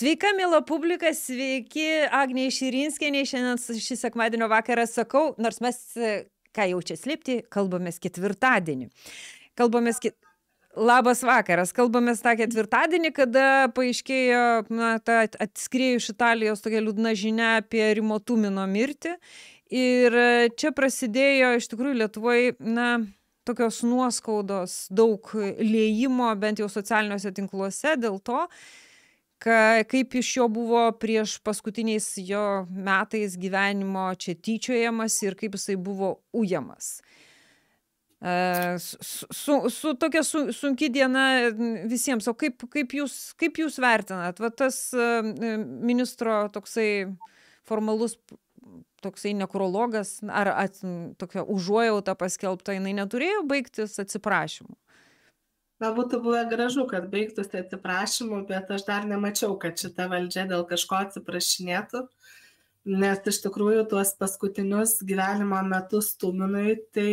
Sveika, mėla publika, sveiki, Agnė Širinskienė, šiandien šį sekmadienio vakarą sakau, nors mes, ką jau čia slėpti, kalbamės ketvirtadienį. Kalbamės ketvirtadienį. Labas vakaras, kalbamės tą ketvirtadienį, kada paaiškėjo, na, ta atskrėjo iš Italijos tokia liūdna žinia apie Rimo Tumino mirtį. Ir čia prasidėjo iš tikrųjų Lietuvoje, na, tokios nuoskaudos, daug liejimo, bent jau socialiniuose tinkluose dėl to, ka kaip iš jo buvo prieš paskutiniais jo metais gyvenimo čia tyčiojamasi ir kaip jisai buvo ujamas. E, su, su, su tokia su, sunki diena visiems. O kaip, kaip, jūs, kaip jūs vertinat? Va tas e, ministro toksai formalus toksai nekrologas ar at, tokia užuojauta paskelbta, jinai neturėjo baigtis atsiprašymu na būtų buvę gražu kad baigtųsi atsiprašymu bet aš dar nemačiau kad šita valdžia dėl kažko atsiprašinėtų nes iš tikrųjų tuos paskutinius gyvenimo metus tuminui tai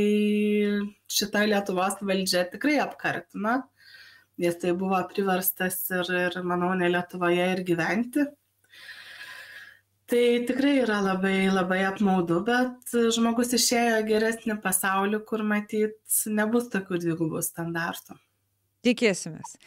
šita lietuvos valdžia tikrai apkartino nes tai buvo priverstas ir, ir manau, ne Lietuvoje ir gyventi. Tai tikrai yra labai, labai apmaudu, bet žmogus išėjo geresnį pasaulį, kur matyt nebus tokių dvigubų standartų. Tikėsimės.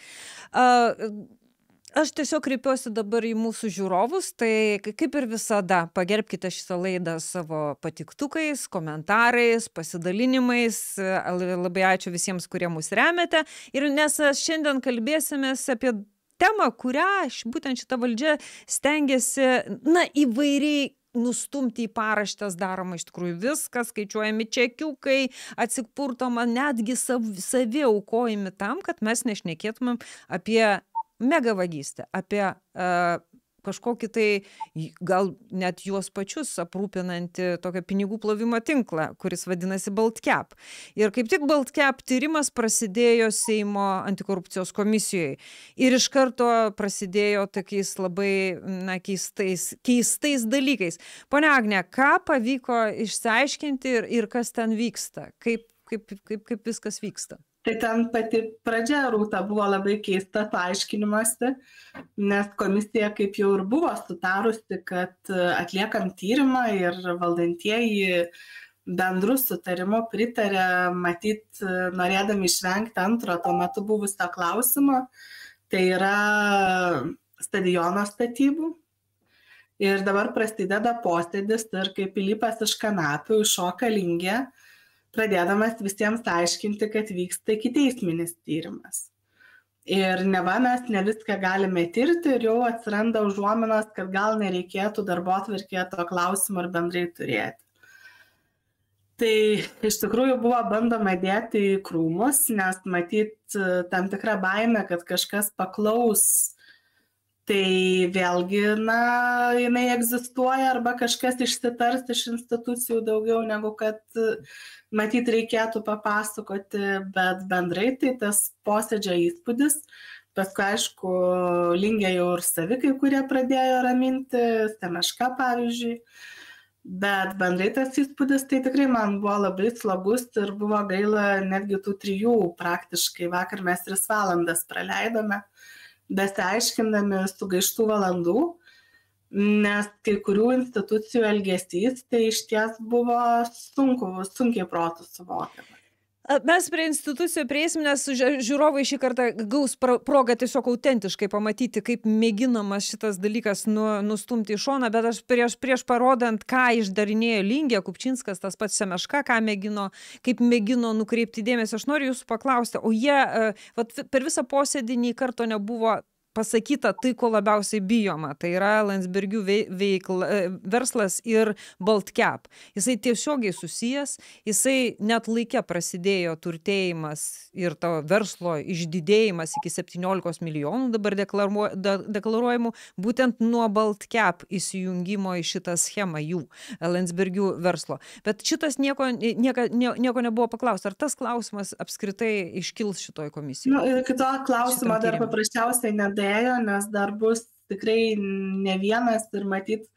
Aš tiesiog kreipiuosi dabar į mūsų žiūrovus, tai kaip ir visada, pagerbkite šitą laidą savo patiktukais, komentarais, pasidalinimais. Labai ačiū visiems, kurie mus remiate. Ir nes šiandien kalbėsimės apie temą, kurią būtent šita valdžia stengiasi, na, įvairiai nustumti į paraštes daroma iš tikrųjų viskas, skaičiuojami čekiukai, atsipurtoma, netgi sav, savi aukojami tam, kad mes nešnekėtumėm apie megavagystę, apie uh, kažkokį tai gal net juos pačius aprūpinantį tokią pinigų plovimo tinklą, kuris vadinasi Baltcap. Ir kaip tik Baltcap tyrimas prasidėjo Seimo antikorupcijos komisijoje. Ir iš karto prasidėjo tokiais labai na, keistais, keistais dalykais. Pone Agne, ką pavyko išsiaiškinti ir, ir kas ten vyksta? Kaip, kaip, kaip, kaip viskas vyksta? Tai ten pati pradžia rūta buvo labai keista paaiškinimuose nes komisija kaip jau ir buvo sutarusi kad atliekant tyrimą ir valdantieji bendru sutarimu pritarė matyt norėdami išvengti antro tuo metu buvusio klausimo tai yra stadiono statybų. Ir dabar prasideda posėdis ir kaip pilypas iš kanapių iššoka lingė pradėdamas visiems aiškinti, kad vyksta ikiteisminis tyrimas. Ir neva mes ne viską galime tirti ir jau atsiranda užuominas, kad gal nereikėtų darbo atvirkėje to klausimo ir bendrai turėti. Tai iš tikrųjų buvo bandoma dėti į krūmus, nes matyt tam tikra baime, kad kažkas paklaus, tai vėlgi, na, jinai egzistuoja arba kažkas išsitars iš institucijų daugiau negu kad matyt reikėtų papasakoti, bet bendrai tai tas posėdžio įspūdis, paskui aišku, lingė jau ir savikai, kurie pradėjo raminti, Semeška pavyzdžiui, bet bendrai tas įspūdis tai tikrai man buvo labai slabus ir buvo gaila netgi tų trijų praktiškai, vakar mes tris valandas praleidome, besiaiškindami sugaištų valandų nes kai kurių institucijų elgesys tai išties buvo sunku, sunkiai protų suvokiamas. Mes prie institucijų prieisim, nes žiūrovai šį kartą gaus progą tiesiog autentiškai pamatyti, kaip mėginamas šitas dalykas nu, nustumti į šoną, bet aš prieš, prieš parodant, ką išdarinėjo Lingė, Kupčinskas, tas pats Semeška, ką mėgino, kaip mėgino nukreipti dėmesį, aš noriu jūsų paklausti, o jie vat, per visą posėdį nei karto nebuvo pasakyta tai, ko labiausiai bijoma. Tai yra Landsbergių veikla, e, verslas ir Baltcap. Jisai tiesiogiai susijęs, jisai net laikė prasidėjo turtėjimas ir to verslo išdidėjimas iki 17 milijonų dabar deklaruojamų būtent nuo Baltcap įsijungimo į šitą schemą jų Landsbergių verslo. Bet šitas nieko, nieko, nieko nebuvo paklausta. Ar tas klausimas apskritai iškils šitoj komisijoje? Nu, kito klausimo dar paprasčiausiai nedavė prasidėjo, nes dar bus tikrai ne vienas ir matyt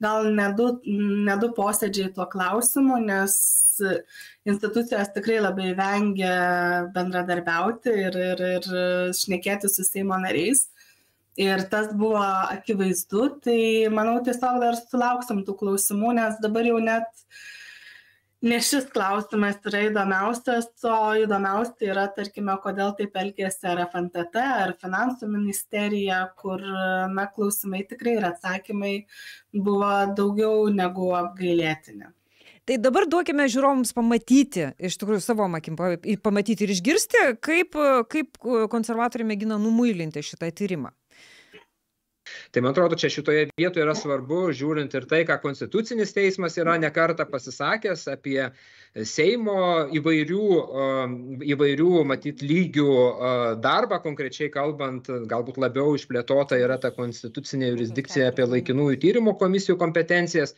gal ne du, ne du posėdžiai tuo klausimu, nes institucijos tikrai labai vengia bendradarbiauti ir, ir, ir šnekėti su Seimo nariais. Ir tas buvo akivaizdu, tai manau tiesiog dar sulauksim tų klausimų, nes dabar jau net ne šis klausimas yra įdomiausias, o įdomiausia yra, tarkime, kodėl taip elgėsi ar FNTT, ar finansų ministerija, kur, na, klausimai tikrai ir atsakymai buvo daugiau negu apgailėtini. Tai dabar duokime žiūrovams pamatyti, iš tikrųjų savo akim pamatyti ir išgirsti, kaip, kaip konservatoriai mėgina numuilinti šitą tyrimą. Tai man atrodo, čia šitoje vietoje yra svarbu, žiūrint ir tai, ką Konstitucinis teismas yra nekarta pasisakęs apie Seimo įvairių, įvairių matyt, lygių darbą, konkrečiai kalbant, galbūt labiau išplėtota yra ta konstitucinė jurisdikcija apie laikinųjų tyrimų komisijų kompetencijas.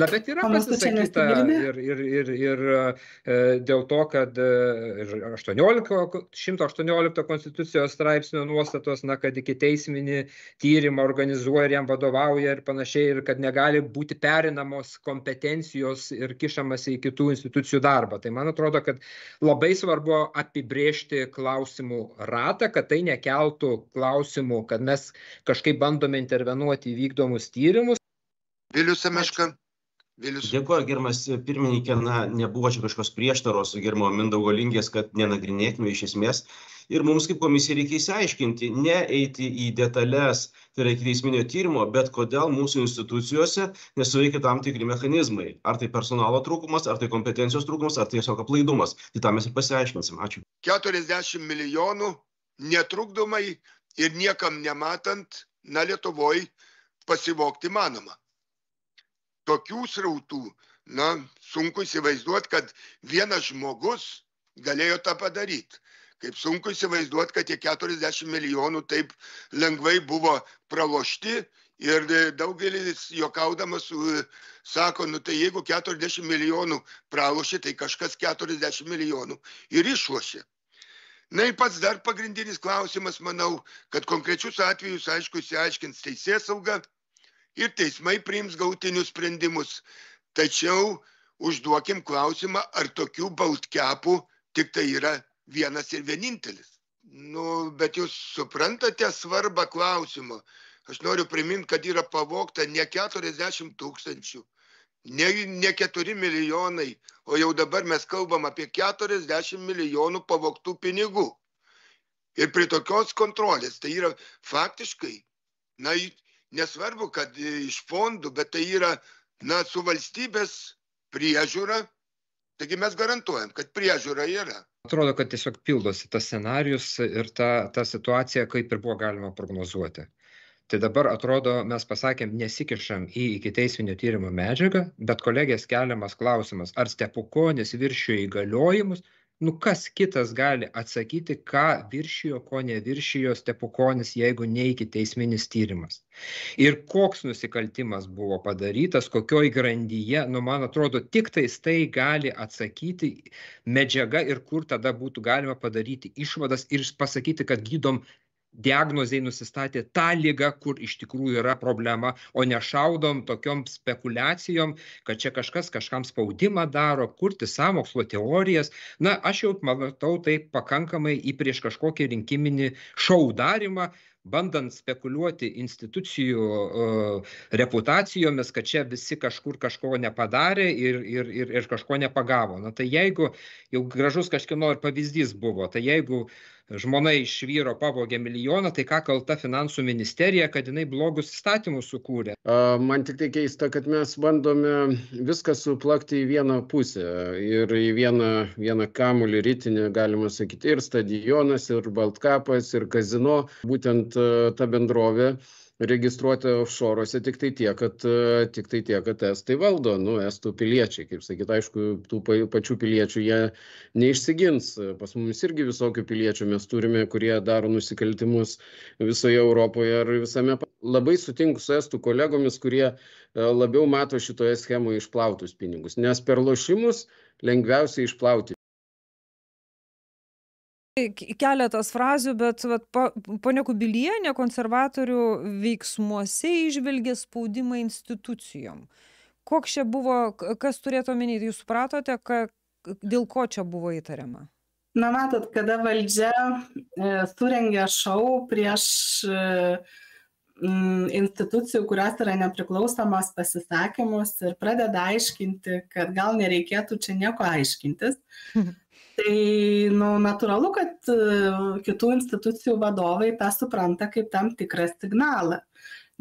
Na, bet yra pasisakyta ir, ir, ir, ir e, dėl to, kad 18, 118 konstitucijos straipsnio nuostatos, na, kad iki teisminį tyrimą organizuoja ir jam vadovauja ir panašiai, ir kad negali būti perinamos kompetencijos ir kišamasi į kitų institucijų darbą. Tai man atrodo, kad labai svarbu apibrėžti klausimų ratą, kad tai nekeltų klausimų, kad mes kažkaip bandome intervenuoti į vykdomus tyrimus. Vilius Semeška. Vilius. Dėkuoju, gerbiamas pirmininkė, na, nebuvo čia kažkokios prieštaros su gerbiamo Mindaugo Lingės, kad nenagrinėkime iš esmės ir mums kaip komisijai reikia išsiaiškinti, ne eiti į detalės, tai yra iki teisminio tyrimo, bet kodėl mūsų institucijose nesuveikia tam tikri mechanizmai. Ar tai personalo trūkumas, ar tai kompetencijos trūkumas, ar tai tiesiog aplaidumas. Tai tą mes ir pasiaiškinsim. Ačiū. 40 milijonų netrukdomai ir niekam nematant, na Lietuvoje pasivokti manoma. Tokių srautų, na, sunku įsivaizduoti, kad vienas žmogus galėjo tą padaryti kaip sunku įsivaizduot kad tie keturiasdešim milijonų taip lengvai buvo pralošti ir daugelis juokaudamas sako nu tai jeigu keturiasdešim milijonų pralošė tai kažkas keturiasdešim milijonų ir išlošė. Na ir pats dar pagrindinis klausimas manau kad konkrečius atvejus aišku išsiaiškins teisėsauga ir teismai priims galutinius sprendimus. Tačiau užduokim klausimą ar tokių baltkepų tiktai yra vienas ir vienintelis. Nu, bet jūs suprantate svarbą klausimo. Aš noriu priminti, kad yra pavokta ne 40 tūkstančių, ne, ne 4 milijonai, o jau dabar mes kalbam apie 40 milijonų pavoktų pinigų. Ir prie tokios kontrolės, tai yra faktiškai, na, nesvarbu, kad iš fondų, bet tai yra, na, su valstybės priežiūra, taigi mes garantuojam, kad priežiūra yra. Atrodo kad tiesiog pildosi tas scenarijus ir ta ta situacija kaip ir buvo galima prognozuoti. Tai dabar atrodo mes pasakėm nesikišam į ikiteisminio tyrimo medžiagą bet kolegės keliamas klausimas ar stepukonis viršijo įgaliojimus nu kas kitas gali atsakyti ką viršijo ko neviršijo stepukonis jeigu ne ikiteisminis tyrimas? Ir koks nusikaltimas buvo padarytas kokioj grandyje nu man atrodo tiktais tai gali atsakyti medžiaga ir kur tada būtų galima padaryti išvadas ir pasakyti kad gydom diagnozei nusistatė tą ligą kur iš tikrųjų yra problema o ne šaudom tokiom spekuliacijom kad čia kažkas kažkam spaudimą daro kurti sąmokslo teorijas. Na aš jau matau tai pakankamai į prieš kažkokį rinkiminį šou darymą bandant spekuliuoti institucijų reputacijomis kad čia visi kažkur kažko nepadarė ir ir ir ir kažko nepagavo. Na tai jeigu jau gražus kažkieno ir pavyzdys buvo tai jeigu žmona iš vyro pavogė milijoną tai ką kalta finansų ministerija kad jinai blogus įstatymus sukūrė? Man tiktai keista kad mes bandome viską suplakti į vieną pusę ir į vieną vieną kamuolį ritinį galima sakyti ir stadionas ir baltkapas ir kazino būtent ta bendrovė registruota ofšoruose tiktai tiek kad tiktai tiek kad estai valdo nu estų piliečiai kaip sakyt aišku tų pačių piliečių jie neišsigins. Pas mumis irgi visokių piliečių mes turime kurie daro nusikaltimus visoje europoje ar visame labai sutinku su estų kolegomis kurie labiau mato šitoje schemoje išplautus pinigus nes per lošimus lengviausia išplauti keletas frazių bet vat po ponia kubilienė konservatorių veiksmuose įžvelgė spaudimą institucijom. Koks čia buvo kas turėta omeny jūs supratote ką dėl ko čia buvo įtariama? Na matot kada valdžia e, surengia šou prieš e, institucijų, kurios yra nepriklausomos pasisakymus ir pradeda aiškinti, kad gal nereikėtų čia nieko aiškintis. Tai nu, natūralu, kad e, kitų institucijų vadovai tą supranta kaip tam tikrą signalą.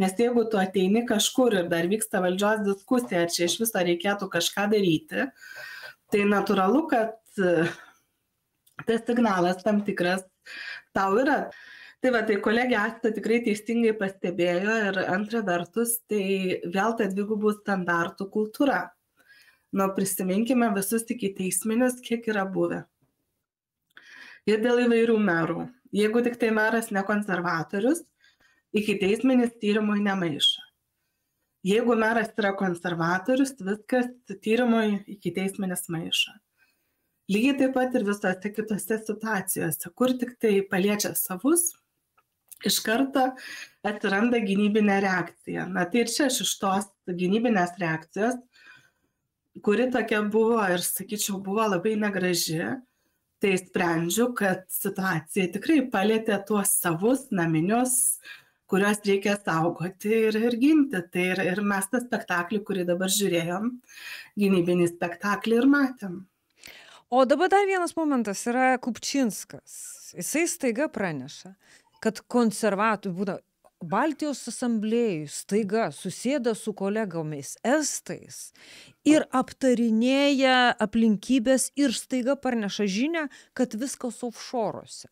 Nes jeigu tu ateini kažkur ir dar vyksta valdžios diskusija, ar čia iš viso reikėtų kažką daryti, tai natūralu, kad e, tas signalas tam tikras tau yra. Tai va, tai kolegė Asta tikrai teisingai pastebėjo ir antra vertus, tai vėl ta dvigubų standartų kultūra. Nu, prisiminkime visus iki teisminius, kiek yra buvę. Ir dėl įvairių merų. Jeigu tik tai meras ne konservatorius, iki teisminis tyrimui nemaiša. Jeigu meras yra konservatorius, viskas tyrimui iki teisminis maiša. Lygiai taip pat ir visose kitose situacijose, kur tik tai paliečia savus, iš karto atsiranda gynybinė reakcija. Na tai ir čia iš tos gynybinės reakcijos kuri tokia buvo ir sakyčiau buvo labai negraži, tai sprendžiu, kad situacija tikrai palėtė tuos savus naminius, kuriuos reikia saugoti ir, ir ginti. Tai ir, ir mes tą spektaklį, kurį dabar žiūrėjom, gynybinį spektaklį ir matėm. O dabar dar vienas momentas yra Kupčinskas. Jisai staiga praneša, kad konservatorių būna baltijos asamblėjoj staiga susėda su kolegomis estais ir aptarinėja aplinkybes ir staiga parneša žinią kad viskas ofšoruose.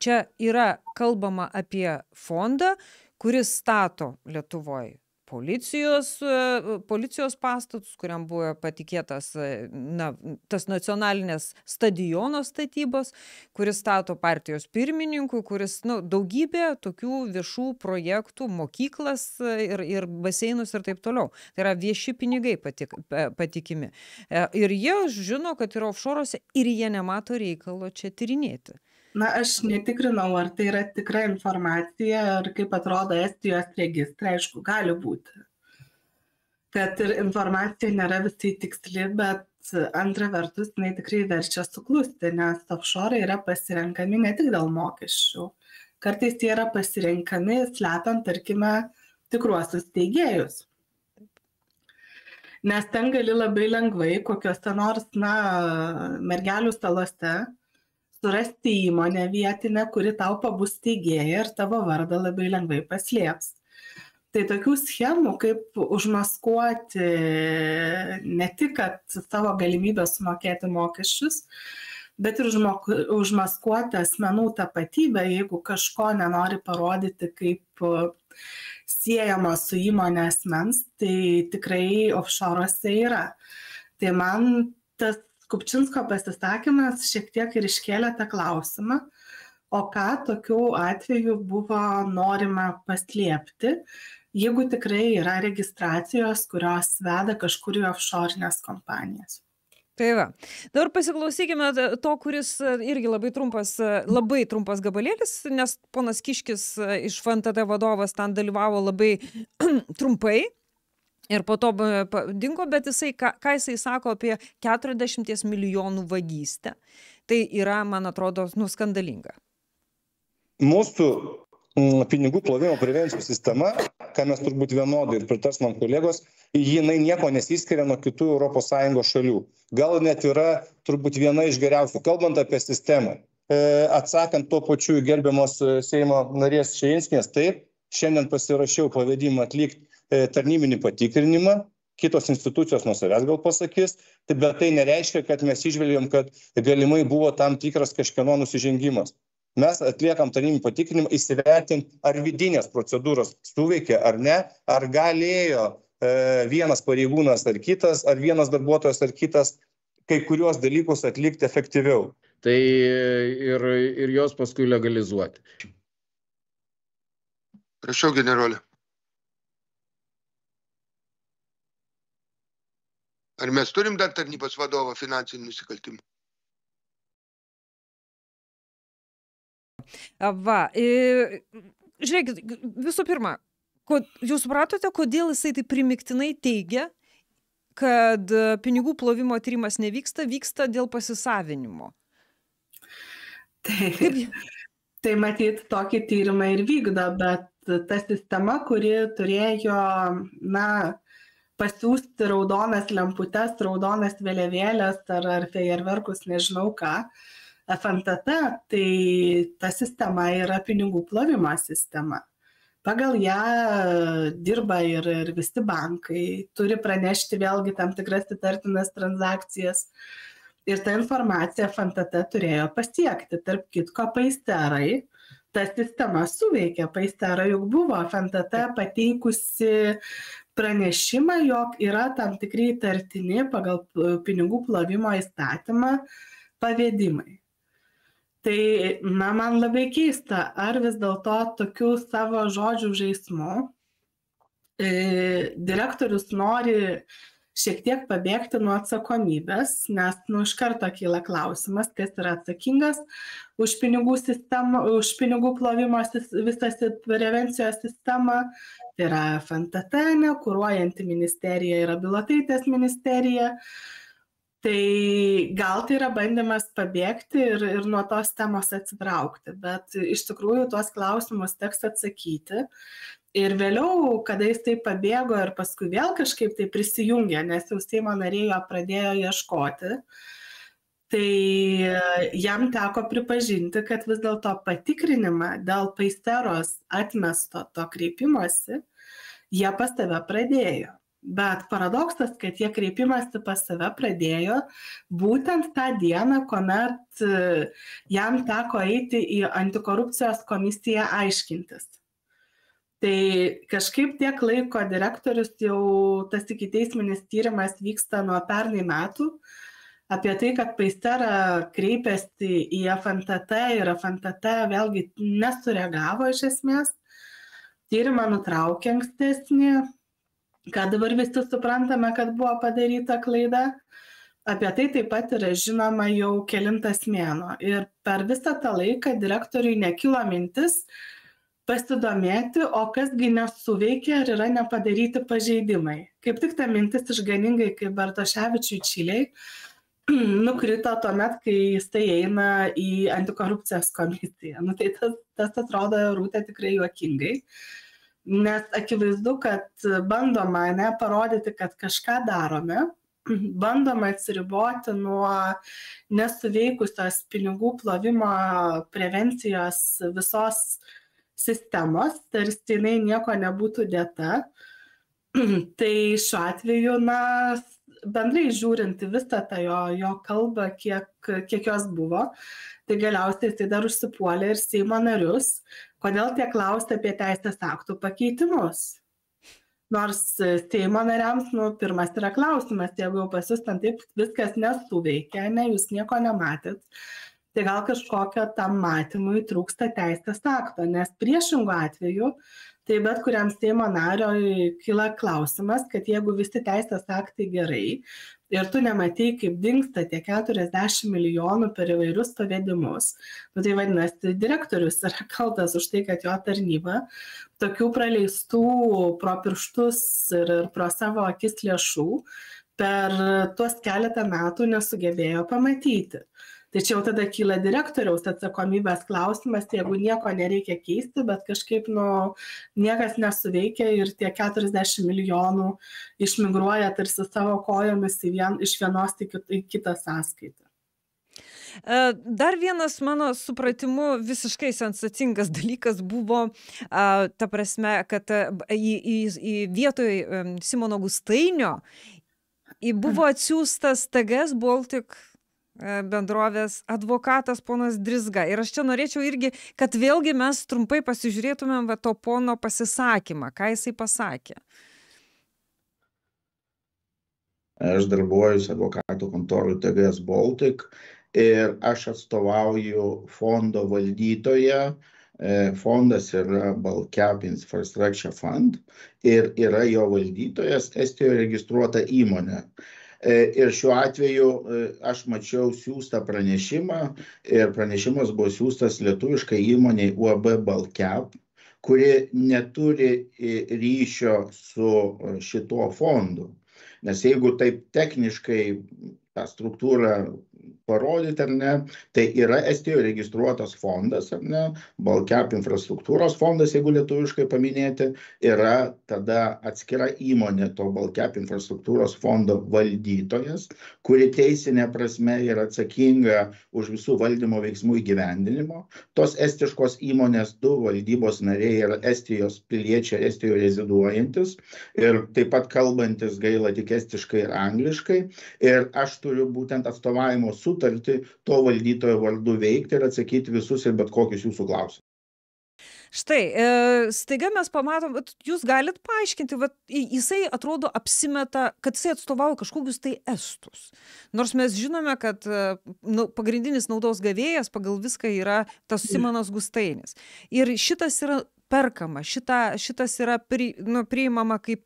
Čia yra kalbama apie fondą kuris stato lietuvoj policijos e, policijos pastatus kuriam buvo patikėtas e, na tas nacionalinės stadiono statybos kuris stato partijos pirmininkui kuris nu daugybė tokių viešų projektų mokyklas e, ir ir baseinus ir taip toliau. Tai yra vieši pinigai patik patikimi. Ir jie žino kad yra ofšoruose ir jie nemato reikalo čia tyrinėti na aš netikrinau ar tai yra tikra informacija ar kaip atrodo estijos registrai aišku gali būti. Kad ir informacija nėra visai tiksli bet antra vertus jinai tikrai verčia suklusti nes ofšorai yra pasirenkami ne tik dėl mokesčių. Kartais jie yra pasirenkami slepiant tarkime tikruosius steigėjus. Nes ten gali labai lengvai kokiuose nors na mergelių salose surasti įmonę vietinę, kuri tau pabus steigėja ir tavo vardą labai lengvai paslėps. Tai tokių schemų, kaip užmaskuoti ne tik savo galimybę sumokėti mokesčius, bet ir užmaskuoti asmenų tapatybę, jeigu kažko nenori parodyti kaip siejama su įmonė asmens, tai tikrai offshore'ose yra. Tai man tas kupčinsko pasisakymas šiek tiek ir iškėlė tą klausimą o ką tokiu atveju buvo norima paslėpti jeigu tikrai yra registracijos kurios veda kažkur į ofšorines kompanijas Tai va. Dabar pasiklausykime to, kuris irgi labai trumpas, labai trumpas gabalėlis, nes ponas Kiškis iš FNTT vadovas ten dalyvavo labai trumpai ir po to dingo, bet jisai, ką, ką jisai sako apie 40 milijonų vagystę, tai yra, man atrodo, nuskandalinga. Mūsų mm, pinigų plovimo prevencijos sistema, ką mes turbūt vienodai ir pritars man kolegos, jinai nieko nesiskiria nuo kitų ES šalių. Gal net yra turbūt viena iš geriausių, kalbant apie sistemą. E, atsakant tuo pačiu gerbiamos e, Seimo narės Šeinskinės, taip, šiandien pasirašiau pavedimą atlikti tarnybinį patikrinimą, kitos institucijos nuo savęs gal pasakys, tai bet tai nereiškia, kad mes išvelgiam, kad galimai buvo tam tikras kažkieno nusižengimas. Mes atliekam tarnybinį patikrinimą įsivertinti, ar vidinės procedūros suveikė ar ne, ar galėjo e, vienas pareigūnas ar kitas, ar vienas darbuotojas ar kitas kai kuriuos dalykus atlikti efektyviau. Tai ir, ir jos paskui legalizuoti. Prašau, generolė. Ar mes turim dar tarnybos vadovą finansinių nusikaltimų? Va, žiūrėkit, visų pirma, jūs supratote, kodėl jisai tai primiktinai teigia, kad pinigų plovimo tyrimas nevyksta, vyksta dėl pasisavinimo. Tai, tai matyt, tokį tyrimą ir vykdo, bet ta sistema, kuri turėjo, na, pasiūsti raudonas lemputes, raudonas vėliavėlės ar, ar fejerverkus, nežinau ką, FNTT, tai ta sistema yra pinigų plovimo sistema. Pagal ją dirba ir, ir visi bankai, turi pranešti vėlgi tam tikras įtartinas transakcijas. Ir ta informacija FNTT turėjo pasiekti. Tarp kitko, paisterai, ta sistema suveikė, paisterai juk buvo FNTT pateikusi pranešimą, jog yra tam tikrai įtartini pagal pinigų plovimo įstatymą pavėdimai tai na man labai keista ar vis dėlto tokiu savo žodžių žaismu e, direktorius nori šiek tiek pabėgti nuo atsakomybės, nes nu, iš karto kyla klausimas, kas yra atsakingas už pinigų, sistemą, už pinigų plovimo visą prevencijos sistemą. Tai yra FNTT, kūruojanti ministerija yra Bilotaitės ministerija. ministerija tai gal tai yra bandymas pabėgti ir, ir nuo tos temos atsitraukti, bet iš tikrųjų tuos klausimus teks atsakyti. Ir vėliau, kada jis taip pabėgo ir paskui vėl kažkaip tai prisijungė, nes jau Seimo nariai jo pradėjo ieškoti, tai jam teko pripažinti, kad vis dėlto patikrinimą dėl paisteros atmesto to kreipimosi jie pas tave pradėjo bet paradoksas kad jie kreipimąsi pas save pradėjo būtent tą dieną kuomet e, jam teko eiti į antikorupcijos komisiją aiškintis. Tai kažkaip tiek laiko direktorius jau tas ikiteisminis tyrimas vyksta nuo pernai metų. Apie tai, kad Paistera kreipėsi į FNTT ir FNTT vėlgi nesureagavo iš esmės. Tyrimą nutraukė ankstesnį, kad dabar visi suprantame, kad buvo padaryta klaida. Apie tai taip pat yra žinoma jau kelintas mėno. Ir per visą tą laiką direktoriui nekilo mintis pasidomėti, o kasgi nesuveikė ir yra nepadaryti pažeidimai. Kaip tik ta mintis išganingai, kaip Bartoševičiui Čiliai, nukrito tuomet, kai jisai eina į antikorupcijos komisiją. Nu, tai tas, tas atrodo rūtė tikrai juokingai. Uh, nes akivaizdu, kad bandoma ne parodyti, kad kažką darome, bandoma atsiriboti nuo nesuveikusios pinigų plovimo prevencijos visos sistemos, tarsi jinai nieko nebūtų dėta. Tai šiuo atveju, na, bendrai žiūrint visą tą jo, jo kalbą, kiek, kiek jos buvo, tai galiausiai tai dar užsipuolė ir Seimo narius, kodėl tie klausti apie teisės aktų pakeitimus. Nors Seimo nariams, nu, pirmas yra klausimas, jeigu jau pas jūs ten taip viskas nesuveikia, ne, jūs nieko nematėt, tai gal kažkokio tam matymui trūksta teisės akto, nes priešingų atveju tai bet kuriam seimo nariui kyla klausimas kad jeigu visi teisės aktai gerai ir tu nematei kaip dingsta tie keturiasdešim milijonų per įvairius pavedimus nu tai vadinasi direktorius yra kaltas už tai kad jo tarnyba tokių praleistų pro pirštus ir, ir pro savo akis lėšų per tuos keletą metų nesugebėjo pamatyti tai čia jau tada kyla direktoriaus atsakomybės klausimas jeigu nieko nereikia keisti bet kažkaip nu niekas nesuveikia ir tie keturiasdešim milijonų išmigruoja tarsi savo kojomis į vien iš vienos į kit į kitą sąskaitą. E, Dar vienas mano supratimu visiškai sensacingas dalykas buvo, ta prasme, kad e, į, į, į vietoj Simono Gustainio buvo atsiųstas TGS Baltic bendrovės advokatas ponas Drizga. Ir aš čia norėčiau irgi, kad vėlgi mes trumpai pasižiūrėtumėm va to pono pasisakymą, ką jisai pasakė. Aš darbuojuosi advokatų kontorų TGS Baltic ir aš atstovauju fondo valdytoje. Fondas yra Balcap Infrastructure Fund ir yra jo valdytojas Estijoje registruota įmonė. E, ir šiuo atveju e, aš mačiau siūstą pranešimą ir pranešimas buvo siūstas lietuviškai įmoniai UAB Balkep, kuri neturi e, ryšio su šituo fondu. Nes jeigu taip techniškai tą struktūrą parodyti, ar ne, tai yra Estijoje registruotas fondas, ar ne, Balkep infrastruktūros fondas, jeigu lietuviškai paminėti, yra tada atskira įmonė to Balkep infrastruktūros fondo valdytojas, kuri teisinė prasme yra atsakinga už visų valdymo veiksmų įgyvendinimo. Tos estiškos įmonės du valdybos nariai yra Estijos piliečiai, Estijoje reziduojantis ir taip pat kalbantis gaila tik estiškai ir angliškai. Ir aš turiu būtent atstovavimo sutartį to valdytojo vardu veikti ir atsakyti visus ir bet kokius jūsų klausimus. Štai, e, staiga mes pamatom, jūs galit paaiškinti, vat, jisai atrodo apsimeta, kad jisai atstovauja kažkokius tai estus. Nors mes žinome, kad e, nu, pagrindinis naudos gavėjas pagal viską yra tas Simonas Gustainis. Ir šitas yra perkama, šita, šitas yra pri, nu, priimama kaip,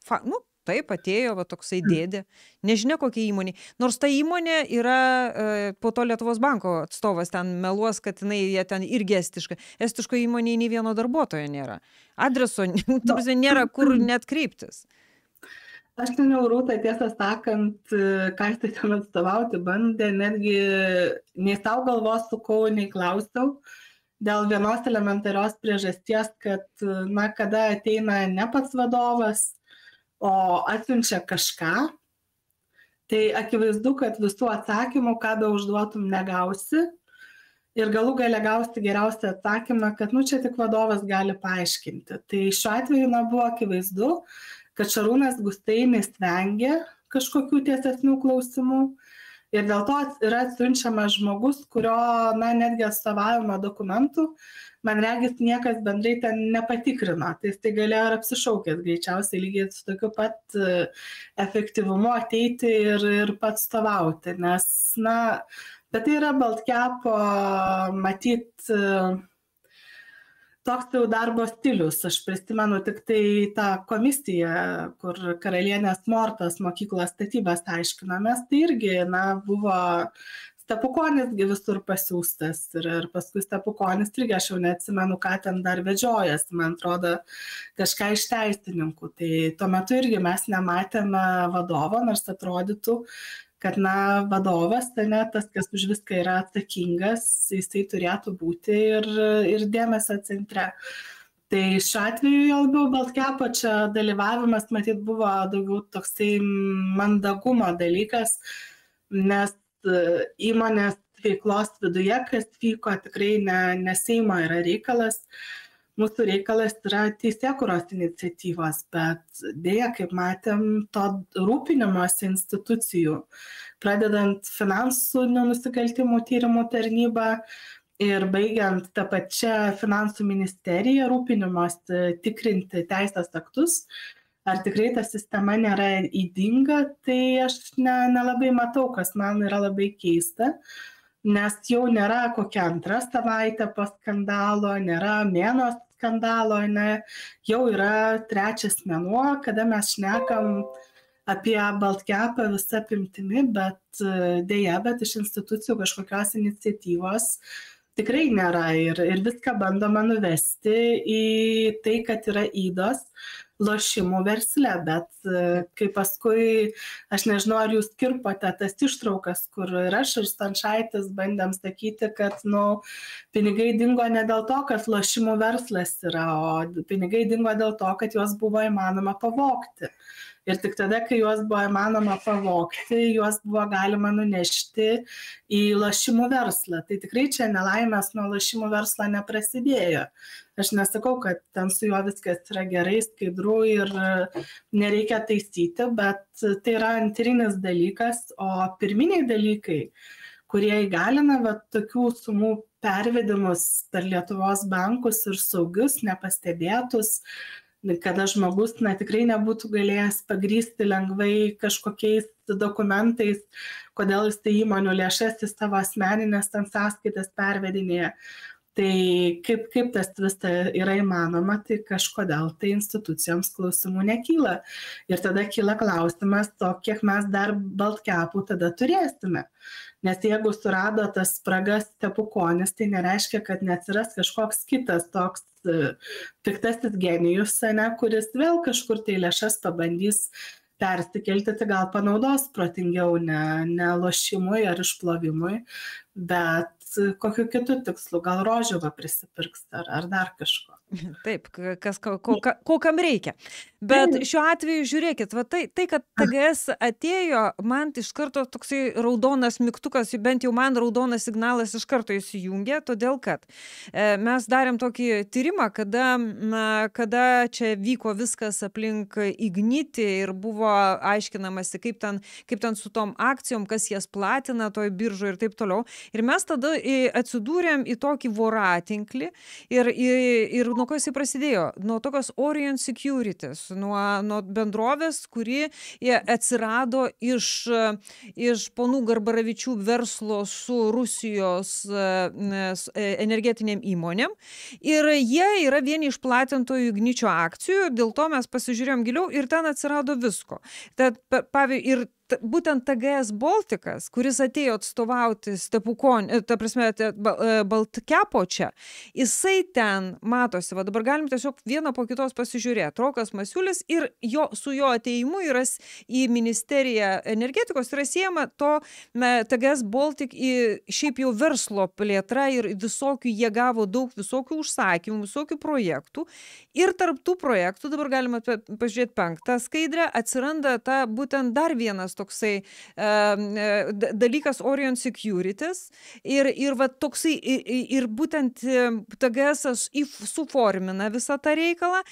fa, nu, taip atėjo va toksai mm. dėdė nežinia kokia įmonė nors ta įmonė yra e, po to lietuvos banko atstovas ten meluos kad jinai jie ten irgi estiška. Estiškoj įmonėj nei vieno darbuotojo nėra. Adreso ta prasme nėra kur net kreiptis. Aš seniau rūta, tiesą sakant, ką jis tai ten atstovauti bandė, netgi nei savo galvos sukau, nei klausiau, dėl vienos elementarios priežasties, kad, na, kada ateina ne pats vadovas, o atsiunčia kažką, tai akivaizdu, kad visų atsakymų, ką be užduotum, negausi. Ir galų gale gausti geriausią atsakymą, kad, nu, čia tik vadovas gali paaiškinti. Tai šiuo atveju, na, buvo akivaizdu, kad Šarūnas Gustainis vengia kažkokių tiesesnių klausimų. Ir dėl to yra atsiunčiamas žmogus, kurio, na, netgi atstovavimo dokumentų man regis niekas bendrai ten nepatikrino. Tai jis tai galėjo ir apsišaukęs greičiausiai lygiai su tokiu pat e, efektyvumu ateiti ir, ir pats stovauti, nes, na, bet tai yra Baltkepo, matyt, e, toks jau darbo stilius. Aš prisimenu tik tai tą komisiją, kur karalienės Mortos mokyklos statybas aiškinomės, tai irgi, na, buvo stepukonis gi visur pasiūstas ir, ir paskui stepukonis irgi aš jau neatsimenu, ką ten dar vedžiojas, man atrodo, kažką iš teisininkų. Tai tuo metu irgi mes nematėme vadovo, nors atrodytų, kad, na, vadovas, tai ne tas, kas už viską yra atsakingas, jisai turėtų būti ir, ir dėmesio centre. Tai šiuo atveju jau labiau Baltkepo čia dalyvavimas, matyt, buvo daugiau toksai mandagumo dalykas, nes įmonės veiklos viduje, kas vyko, tikrai ne, ne Seimo yra reikalas. Mūsų reikalas yra teisėkuros iniciatyvos, bet dėja, kaip matėm, to rūpinimuose institucijų, pradedant finansų nusikaltimų tyrimų tarnybą ir baigiant tą pačią finansų ministeriją rūpinimuose tikrinti teisės aktus, ar tikrai ta sistema nėra ydinga, tai aš ne, nelabai matau, kas man yra labai keista, nes jau nėra kokia antra savaitė po skandalo, nėra mėno skandalo, ne, jau yra trečias mėnuo, kada mes šnekam apie Baltkepą visą apimtimi, bet dėja, bet iš institucijų kažkokios iniciatyvos tikrai nėra ir, ir viską bandoma nuvesti į tai, kad yra įdos, lošimų versle, bet e, kai paskui, aš nežinau, ar jūs kirpote tas ištraukas, kur ir aš ir Stanšaitis bandėm sakyti, kad, nu, pinigai dingo ne dėl to, kad lošimų verslas yra, o pinigai dingo dėl to, kad juos buvo įmanoma pavokti ir tik tada, kai juos buvo įmanoma pavokti, juos buvo galima nunešti į lašimų verslą. Tai tikrai čia nelaimės nuo lašimų verslo neprasidėjo. Aš nesakau, kad ten su juo viskas yra gerai, skaidru ir nereikia taisyti, bet tai yra antrinis dalykas, o pirminiai dalykai, kurie įgalina va, tokių sumų pervedimus per Lietuvos bankus ir saugius, nepastebėtus, kada žmogus na, tikrai nebūtų galėjęs pagrysti lengvai kažkokiais dokumentais, kodėl jis tai įmonių lėšas į savo asmeninės sąskaitas pervedinėja. Tai kaip, kaip tas visą yra įmanoma, tai kažkodėl tai institucijoms klausimų nekyla. Ir tada kyla klausimas, to kiek mes dar baltkepų tada turėsime. Nes jeigu surado tas spragas tepukonis, tai nereiškia, kad neatsiras kažkoks kitas toks piktasis genijus, ne, kuris vėl kažkur tai lėšas pabandys persikelti, tai gal panaudos protingiau ne, ne lošimui ar išplovimui, bet kokiu kitu tikslu, gal rožiavą prisipirks ar, ar dar kažko. Taip, kas, ko, ko, ko kam reikia. Bet šiuo atveju žiūrėkit, va tai, tai, kad TGS atėjo, man iš karto toksai raudonas mygtukas, bent jau man raudonas signalas iš karto įsijungė, todėl kad e, mes darėm tokį tyrimą, kada, na, kada čia vyko viskas aplink Ignitį ir buvo aiškinamasi, kaip ten, kaip ten su tom akcijom, kas jas platina toj biržoje ir taip toliau. Ir mes tada atsidūrėm į tokį voratinklį ir, ir, ir nuo ko jisai prasidėjo? Nuo tokios Orient Securities, nuo, nuo bendrovės, kuri atsirado iš, iš ponų Garbaravičių verslo su Rusijos e, energetiniam įmonėm. Ir jie yra vieni iš platintojų igničio akcijų, dėl to mes pasižiūrėjom giliau ir ten atsirado visko. Tad, pavyzdžiui, ir būtent TGS Baltikas, kuris atėjo atstovauti Stepukon, e, ta prasme, e, Baltkepo čia, jisai ten matosi, va dabar galim tiesiog vieną po kitos pasižiūrėti. Rokas Masiulis ir jo, su jo ateimu yra į ministeriją energetikos yra siejama to me, TGS Baltic į šiaip jau verslo plėtra ir visokių, jie gavo daug visokių užsakymų, visokių projektų. Ir tarp tų projektų, dabar galima pažiūrėti penktą skaidrę, atsiranda ta būtent dar vienas toksai e, dalykas Orion Securities ir, ir va toksai ir, ir būtent TGS suformina visą tą reikalą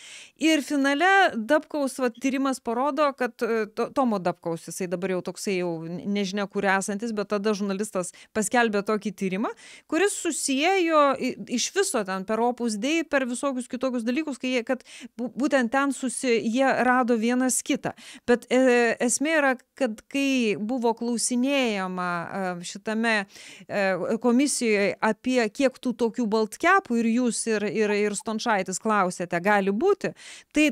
ir finale Dabkaus va, tyrimas parodo, kad e, to, Tomo Dabkaus, jisai dabar jau toksai jau nežinia kur esantis, bet tada žurnalistas paskelbė tokį tyrimą, kuris susijėjo iš viso ten per Opus Dei, per visokius kitokius dalykus, kai jie, kad būtent ten susi, jie rado vienas kitą. Bet e, esmė yra, kad kai buvo klausinėjama e, šitame e, komisijoje apie kiek tų tokių baltkepų ir jūs ir, ir, ir Stončaitis klausėte, gali būti, tai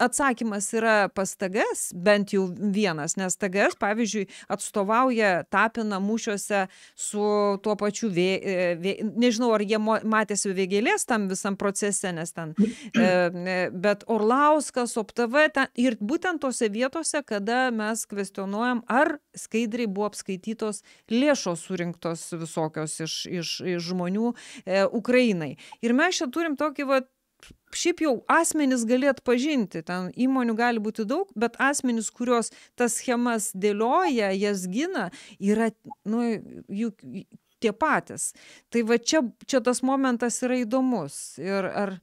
atsakymas yra pas TGS, bent jau vienas, nes TGS, pavyzdžiui, atstovauja tapiną mūšiuose su tuo pačiu, vė, e, vė, nežinau, ar jie matėsi vėgėlės tam visam procese, nes ten, e, e bet Orlauskas, OPTV, ten, ir būtent tose vietose, kada mes kvestionuojam, ar skaidriai buvo apskaitytos lėšos surinktos visokios iš, iš, iš žmonių e, Ukrainai. Ir mes čia turim tokį, va, šiaip jau asmenys gali atpažinti, ten įmonių gali būti daug, bet asmenys, kurios tas schemas dėlioja, jas gina, yra, nu, jų tie patys. Tai va čia, čia tas momentas yra įdomus. Ir ar...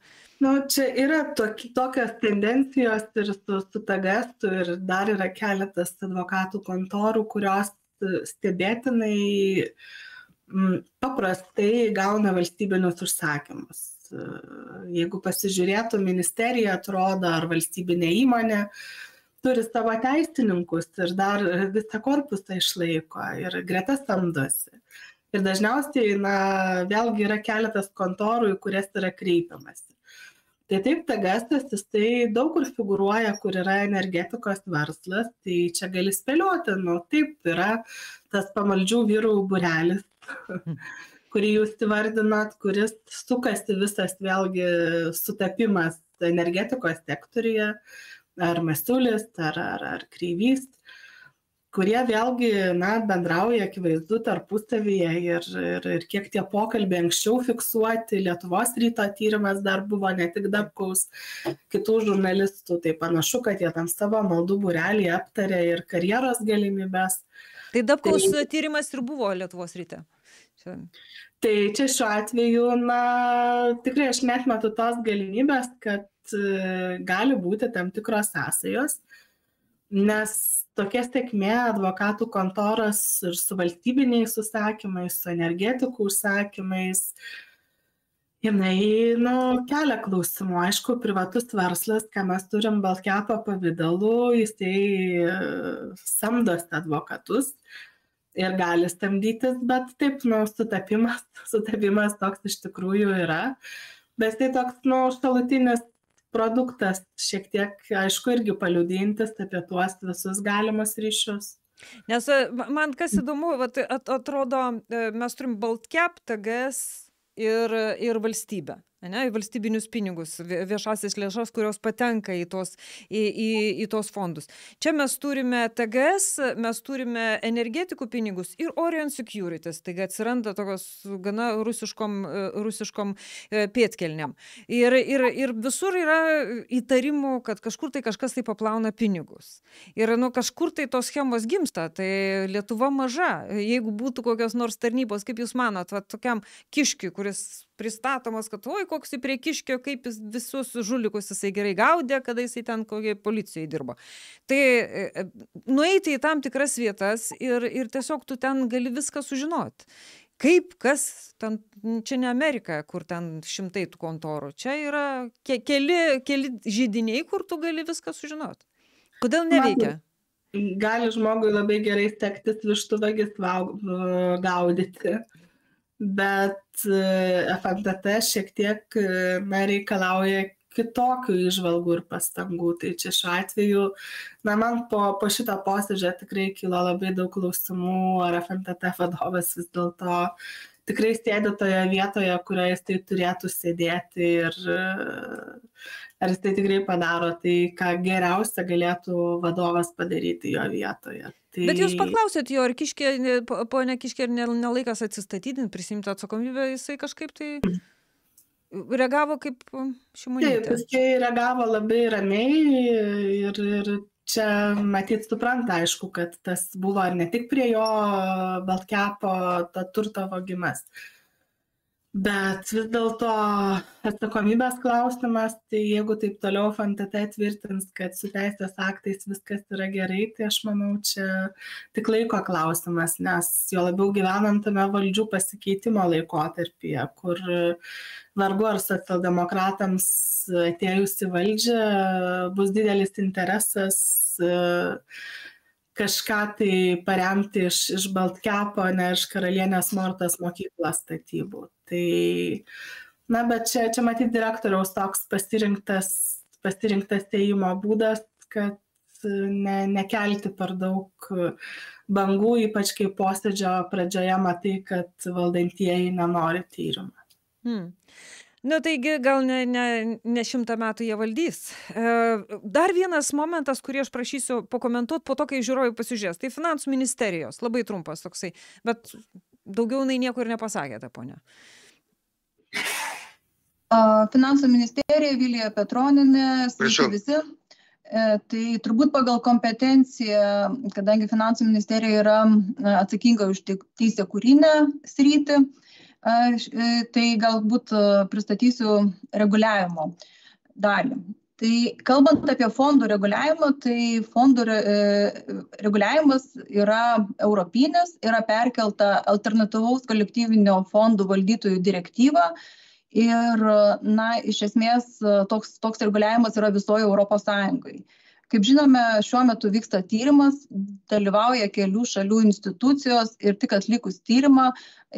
Nu, čia yra toki, tokios tendencijos ir su, su tagastu ir dar yra keletas advokatų kontorų, kurios stebėtinai m, paprastai gauna valstybinius užsakymus jeigu pasižiūrėtų ministerija atrodo ar valstybinė įmonė turi savo teisininkus ir dar visą korpusą išlaiko ir greta samdosi. Ir dažniausiai, na, vėlgi yra keletas kontorų, į kurias yra kreipiamasi. Tai taip, tagastas, jis tai daug kur figuruoja, kur yra energetikos verslas, tai čia gali spėlioti, nu taip, yra tas pamaldžių vyrų burelis, kurį jūs įvardinot, kuris sukasi visas vėlgi sutapimas energetikos sektoriuje, ar Masiulis, ar, ar, ar Kreivys, kurie vėlgi na, bendrauja akivaizdu tarpusavyje ir, ir, ir kiek tie pokalbiai anksčiau fiksuoti, Lietuvos ryto tyrimas dar buvo ne tik Dabkaus, kitų žurnalistų, tai panašu, kad jie tam savo maldų burelį aptarė ir karjeros galimybės. Tai Dabkaus tai... tyrimas ir buvo Lietuvos ryte. Čia tai čia šiuo atveju na tikrai aš neatmetu tos galimybės kad e, gali būti tam tikros sąsajos nes tokia sėkmė advokatų kontoros ir su valstybiniais užsakymais su energetikų užsakymais jinai nu kelia klausimų. Aišku privatus verslas ką mes turim baltkepo pavidalu jisai e, samdosi advokatus ir gali stabdytis, bet taip, nu, sutapimas, sutapimas toks iš tikrųjų yra, bet tai toks, nu, šalutinis produktas, šiek tiek, aišku, irgi paliudintis apie tuos visus galimus ryšius. Nes e, man kas įdomu, vat, atrodo, e, mes turim Baltcap, TGS ir, ir valstybę. Ne, valstybinius pinigus, viešasis lėšas, kurios patenka į tos, į, į, į tos fondus. Čia mes turime TGS, mes turime energetikų pinigus ir Orion Securities, taigi atsiranda tokios gana rusiškom, rusiškom e, pėtkelniam. Ir, ir, ir visur yra įtarimų, kad kažkur tai kažkas tai paplauna pinigus. Ir nu, kažkur tai tos schemos gimsta, tai Lietuva maža. Jeigu būtų kokios nors tarnybos, kaip Jūs manot, va, tokiam kiškiui, kuris pristatomas, kad oi, koks į prie kiškio, kaip jis visus žulikus jisai gerai gaudė, kada jisai ten kokiai policijai dirbo. Tai e, e, nueiti į tam tikras vietas ir, ir tiesiog tu ten gali viską sužinoti. Kaip, kas, ten, čia ne Amerika, kur ten šimtai tų kontorų, čia yra ke, keli, keli žydiniai, kur tu gali viską sužinoti. Kodėl neveikia? Gali žmogui labai gerai sektis vištuvagis gaudyti bet e, FNTT šiek tiek e, na, reikalauja kitokių išvalgų ir pastangų. Tai čia šiuo atveju, na, man po, po šito posėdžio tikrai kilo labai daug klausimų, ar FNTT vadovas vis dėlto tikrai sėdi toje vietoje, kurioje jis tai turėtų sėdėti ir ar jis tai tikrai padaro tai, ką geriausia galėtų vadovas padaryti jo vietoje. Tai... Bet jūs paklausėt jo, ar kiškė, ponia kiškė, nelaikas ne atsistatydinti, prisimti atsakomybę, jisai kažkaip tai reagavo kaip šimonytė. Taip, jisai reagavo labai ramiai ir, ir čia matyt supranta, aišku, kad tas buvo ne tik prie jo Baltkepo ta turto vogimas. Uh, bet vis dėlto atsakomybės klausimas tai jeigu taip toliau fntt tvirtins kad su teisės aktais viskas yra gerai tai aš manau čia tik laiko klausimas nes juo labiau gyvenam tame valdžių pasikeitimo laikotarpyje kur vargu ar socialdemokratams atėjus į valdžią bus didelis interesas kažką tai paremti iš, iš Baltkepo, ne iš karalienės Mortos mokyklos statybų. Tai, na, bet čia, čia matyti direktoriaus toks pasirinktas, pasirinktas teimo būdas, kad ne, nekelti per daug bangų, ypač kai posėdžio pradžioje matai, kad valdantieji nenori tyrimą. Hmm. Na taigi gal ne, ne, ne šimtą metų jie valdys. E, dar vienas momentas, kurį aš prašysiu pakomentuoti po to, kai žiūrovai pasižiūrės. Tai finansų ministerijos, labai trumpas toksai, bet daugiau jinai nieko ir nepasakėte, ponia. Finansų ministerija Vilija Petroninė, sveiki visi. E, tai turbūt pagal kompetenciją, kadangi finansų ministerija yra atsakinga už teisę kūrinę sritį, E, tai galbūt e, pristatysiu reguliavimo dalį. Tai kalbant apie fondų reguliavimą, tai fondų re, e, reguliavimas yra europinis, yra perkelta alternatyvaus kolektyvinio fondų valdytojų direktyva ir, na, iš esmės toks, toks reguliavimas yra visoje Europos Sąjungai. Kaip žinome, šiuo metu vyksta tyrimas, dalyvauja kelių šalių institucijos ir tik atlikus tyrimą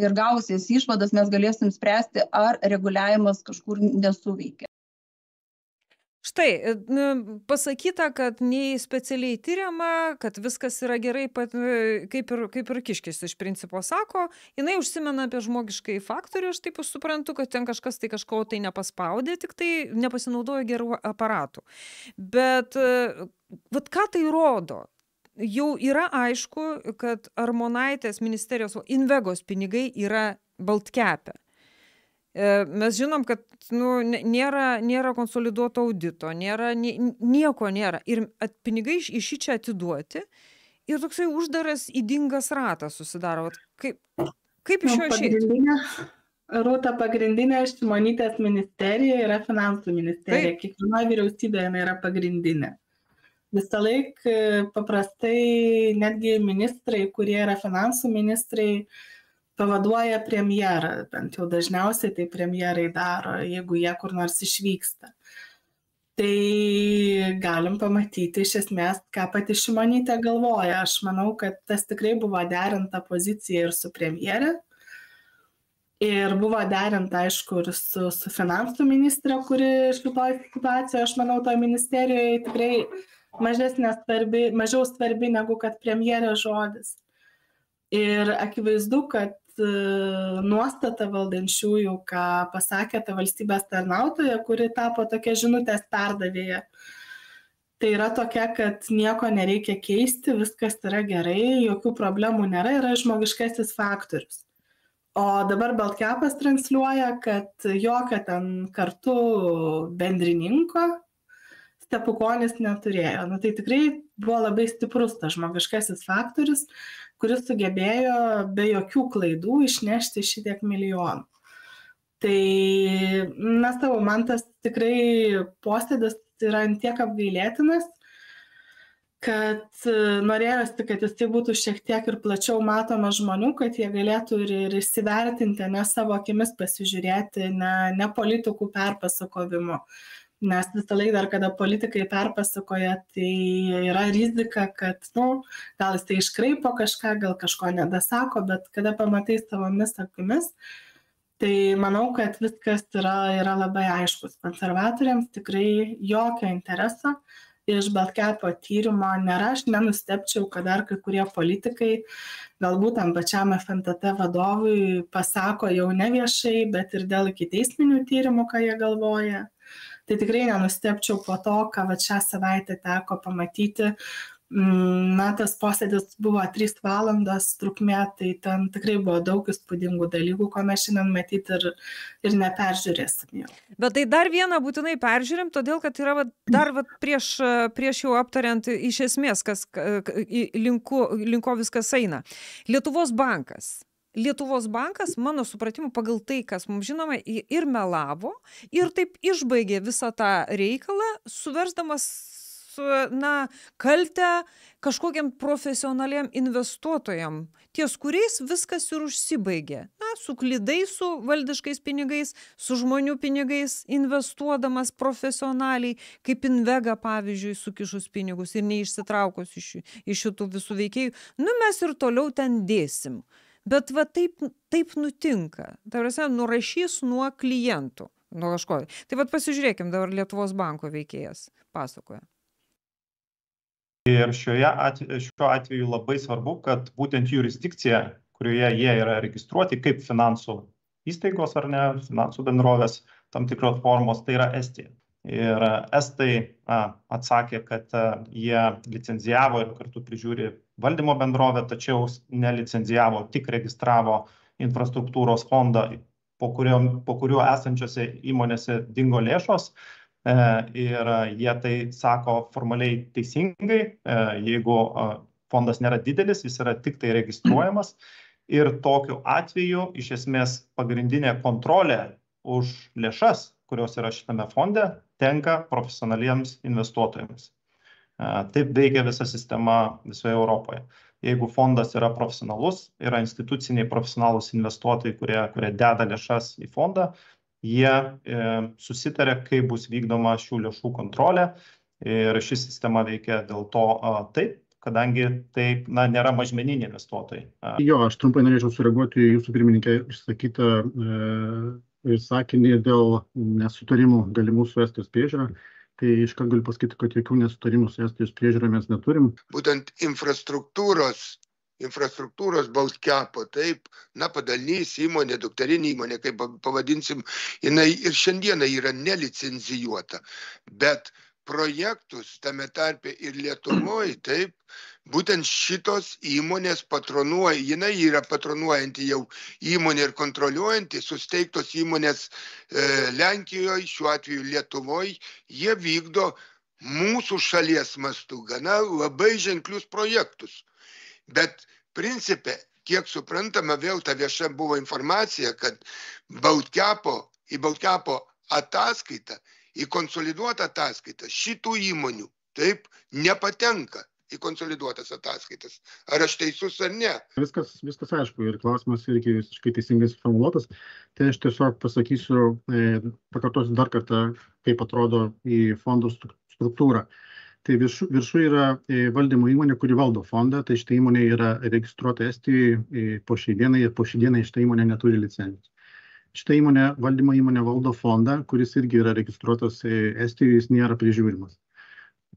ir gavusies išvadas mes galėsim spręsti, ar reguliavimas kažkur nesuveikia. Štai, e, nu, pasakyta, kad nei specialiai tyriama, kad viskas yra gerai, pat, e, kaip, ir, kaip ir Kiškis iš principo sako, jinai užsimena apie žmogiškai faktorių, aš taip suprantu, kad ten kažkas tai kažko tai nepaspaudė, tik tai nepasinaudojo gerų aparatų. Bet, e, vat ką tai rodo? Jau yra aišku, kad Armonaitės ministerijos Invegos pinigai yra Baltkepė. E, mes žinom, kad nu, nėra, nėra konsoliduoto audito, nėra, nieko nėra. Ir at, pinigai iš, iš čia atiduoti ir toksai uždaras įdingas ratas susidaro. Vat kaip, kaip iš jo išeiti? Rūta pagrindinė Šimonytės ministerija yra finansų ministerija. Taip. Kiekvienoje vyriausybėje jinai yra pagrindinė. Visą laiką paprastai netgi ministrai, kurie yra finansų ministrai, uh, pavaduoja premjerą, bent jau dažniausiai tai premjerai daro, jeigu jie kur nors išvyksta. Tai galim pamatyti iš esmės, ką pati Šimonytė galvoja. Aš manau, kad tas tikrai buvo derinta pozicija ir su premjerė. Ir buvo derinta, aišku, ir su, su finansų ministrė, kuri šitoje situacijoje, aš manau, toje ministerijoje tikrai mažesnė svarbi, mažiau svarbi negu kad premjerė žodis. Ir akivaizdu, kad nuostata valdančiųjų, ką pasakė ta valstybės tarnautoja, kuri tapo tokia žinutės perdavėja. Tai yra tokia, kad nieko nereikia keisti, viskas yra gerai, jokių problemų nėra, yra žmogiškasis faktorius. O dabar Baltkepas transliuoja, kad jokio ten kartu bendrininko stepukonis neturėjo. Nu, tai tikrai buvo labai stiprus tas žmogiškasis faktorius, kuris sugebėjo be jokių klaidų išnešti šitiek milijonų. Tai, na, savo, man tas tikrai posėdis yra antiek apgailėtinas, kad norėjosi, kad jis tai būtų šiek tiek ir plačiau matomas žmonių, kad jie galėtų ir, ir įsivertinti, ne savo akimis pasižiūrėti, ne, ne politikų perpasakovimu. Nes visąlaik dar kada politikai perpasakoja, tai yra rizika, kad, nu, gal jis tai iškraipo kažką, gal kažko nedasako, bet kada pamatai savomis akimis, tai manau, kad viskas yra, yra labai aiškus. Konservatoriams tikrai jokio intereso iš Baltkepo tyrimo nėra, aš nenustepčiau, kad dar kai kurie politikai, galbūt tam pačiam FNTT vadovui pasako jau ne viešai, bet ir dėl ikiteisminių tyrimų, ką jie galvoja tai tikrai nenustepčiau po to, ką va šią savaitę teko pamatyti. Mm, na, tas posėdis buvo 3 valandos trukmė, tai ten tikrai buvo daug įspūdingų dalykų, ko mes šiandien matyti ir, ir neperžiūrėsim jau. Bet tai dar vieną būtinai peržiūrim, todėl kad yra va, dar va, prieš, prieš jau aptariant iš esmės, kas linko, linko viskas eina. Lietuvos bankas Lietuvos bankas, mano supratimu, pagal tai, kas mums žinoma, ir melavo, ir taip išbaigė visą tą reikalą, suversdamas na, kaltę kažkokiam profesionaliam investuotojam, ties kuriais viskas ir užsibaigė. Na, suklydai su valdiškais pinigais, su žmonių pinigais, investuodamas profesionaliai, kaip Invega, pavyzdžiui, sukišus pinigus ir neišsitraukus iš, iš šitų visų veikėjų, nu mes ir toliau ten dėsim bet va taip taip nutinka. Ta prasme nurašys nuo klientų nuo kažko. Tai vat pasižiūrėkim dabar lietuvos banko veikėjas pasakoja. Ir šioje atveju, šiuo atveju labai svarbu, kad būtent jurisdikcija, kurioje jie yra registruoti kaip finansų įstaigos ar ne, finansų bendrovės tam tikros formos, tai yra Estija. Ir Estai a, atsakė, kad a, jie licenzijavo ir kartu prižiūri valdymo bendrovė, tačiau nelicenzijavo, tik registravo infrastruktūros fondą, po kurio, po kurio esančiose įmonėse dingo lėšos. E, ir jie tai sako formaliai teisingai, e, jeigu fondas nėra didelis, jis yra tik tai registruojamas. Ir tokiu atveju iš esmės pagrindinė kontrolė už lėšas, kurios yra šitame fonde, tenka profesionaliems investuotojams. Taip veikia visa sistema visoje Europoje. Jeigu fondas yra profesionalus, yra instituciniai profesionalus investuotojai, kurie, kurie deda lėšas į fondą, jie e, susitarė, kaip bus vykdoma šių lėšų kontrolė ir ši sistema veikia dėl to a, taip, kadangi tai na, nėra mažmeniniai investuotojai. Jo, aš trumpai norėčiau sureaguoti į jūsų pirmininkę išsakytą e, sakinį dėl nesutarimų galimų su Estijos priežiūra. E, tai iškart galiu pasakyti, kad jokių nesutarimų su Estijos priežiūra mes neturim. Būtent infrastruktūros infrastruktūros Baltkepo, taip, na, padalinys įmonė, dukterinė įmonė, kaip pavadinsim, jinai ir šiandieną yra nelicenzijuota, bet projektus tame tarpe ir Lietuvoje, taip, būtent šitos įmonės patronuoja, jinai yra patronuojanti jau įmonė ir kontroliuojanti, susteigtos įmonės e, Lenkijoje, šiuo atveju Lietuvoje, jie vykdo mūsų šalies mastu gana labai ženklius projektus. Bet principė, kiek suprantama, vėl ta vieša buvo informacija, kad Baltkepo, į Baltkepo ataskaitą į konsoliduotą ataskaitą šitų įmonių taip nepatenka į konsoliduotas ataskaitas. Ar aš teisus ar ne? Viskas, viskas aišku ir klausimas irgi visiškai teisingai suformuoluotas. Tai aš tiesiog pasakysiu, e, pakartosiu dar kartą, kaip atrodo į fondų struktūrą. Tai viršų, viršų yra e, valdymo įmonė, kuri valdo fondą, tai šitą įmonę yra registruota Estijoje e, po šiai dienai ir po šiai dienai šitą įmonę neturi licencijos šita įmonė valdymo įmonė valdo fondą kuris irgi yra registruotas estijoje jis nėra prižiūrimas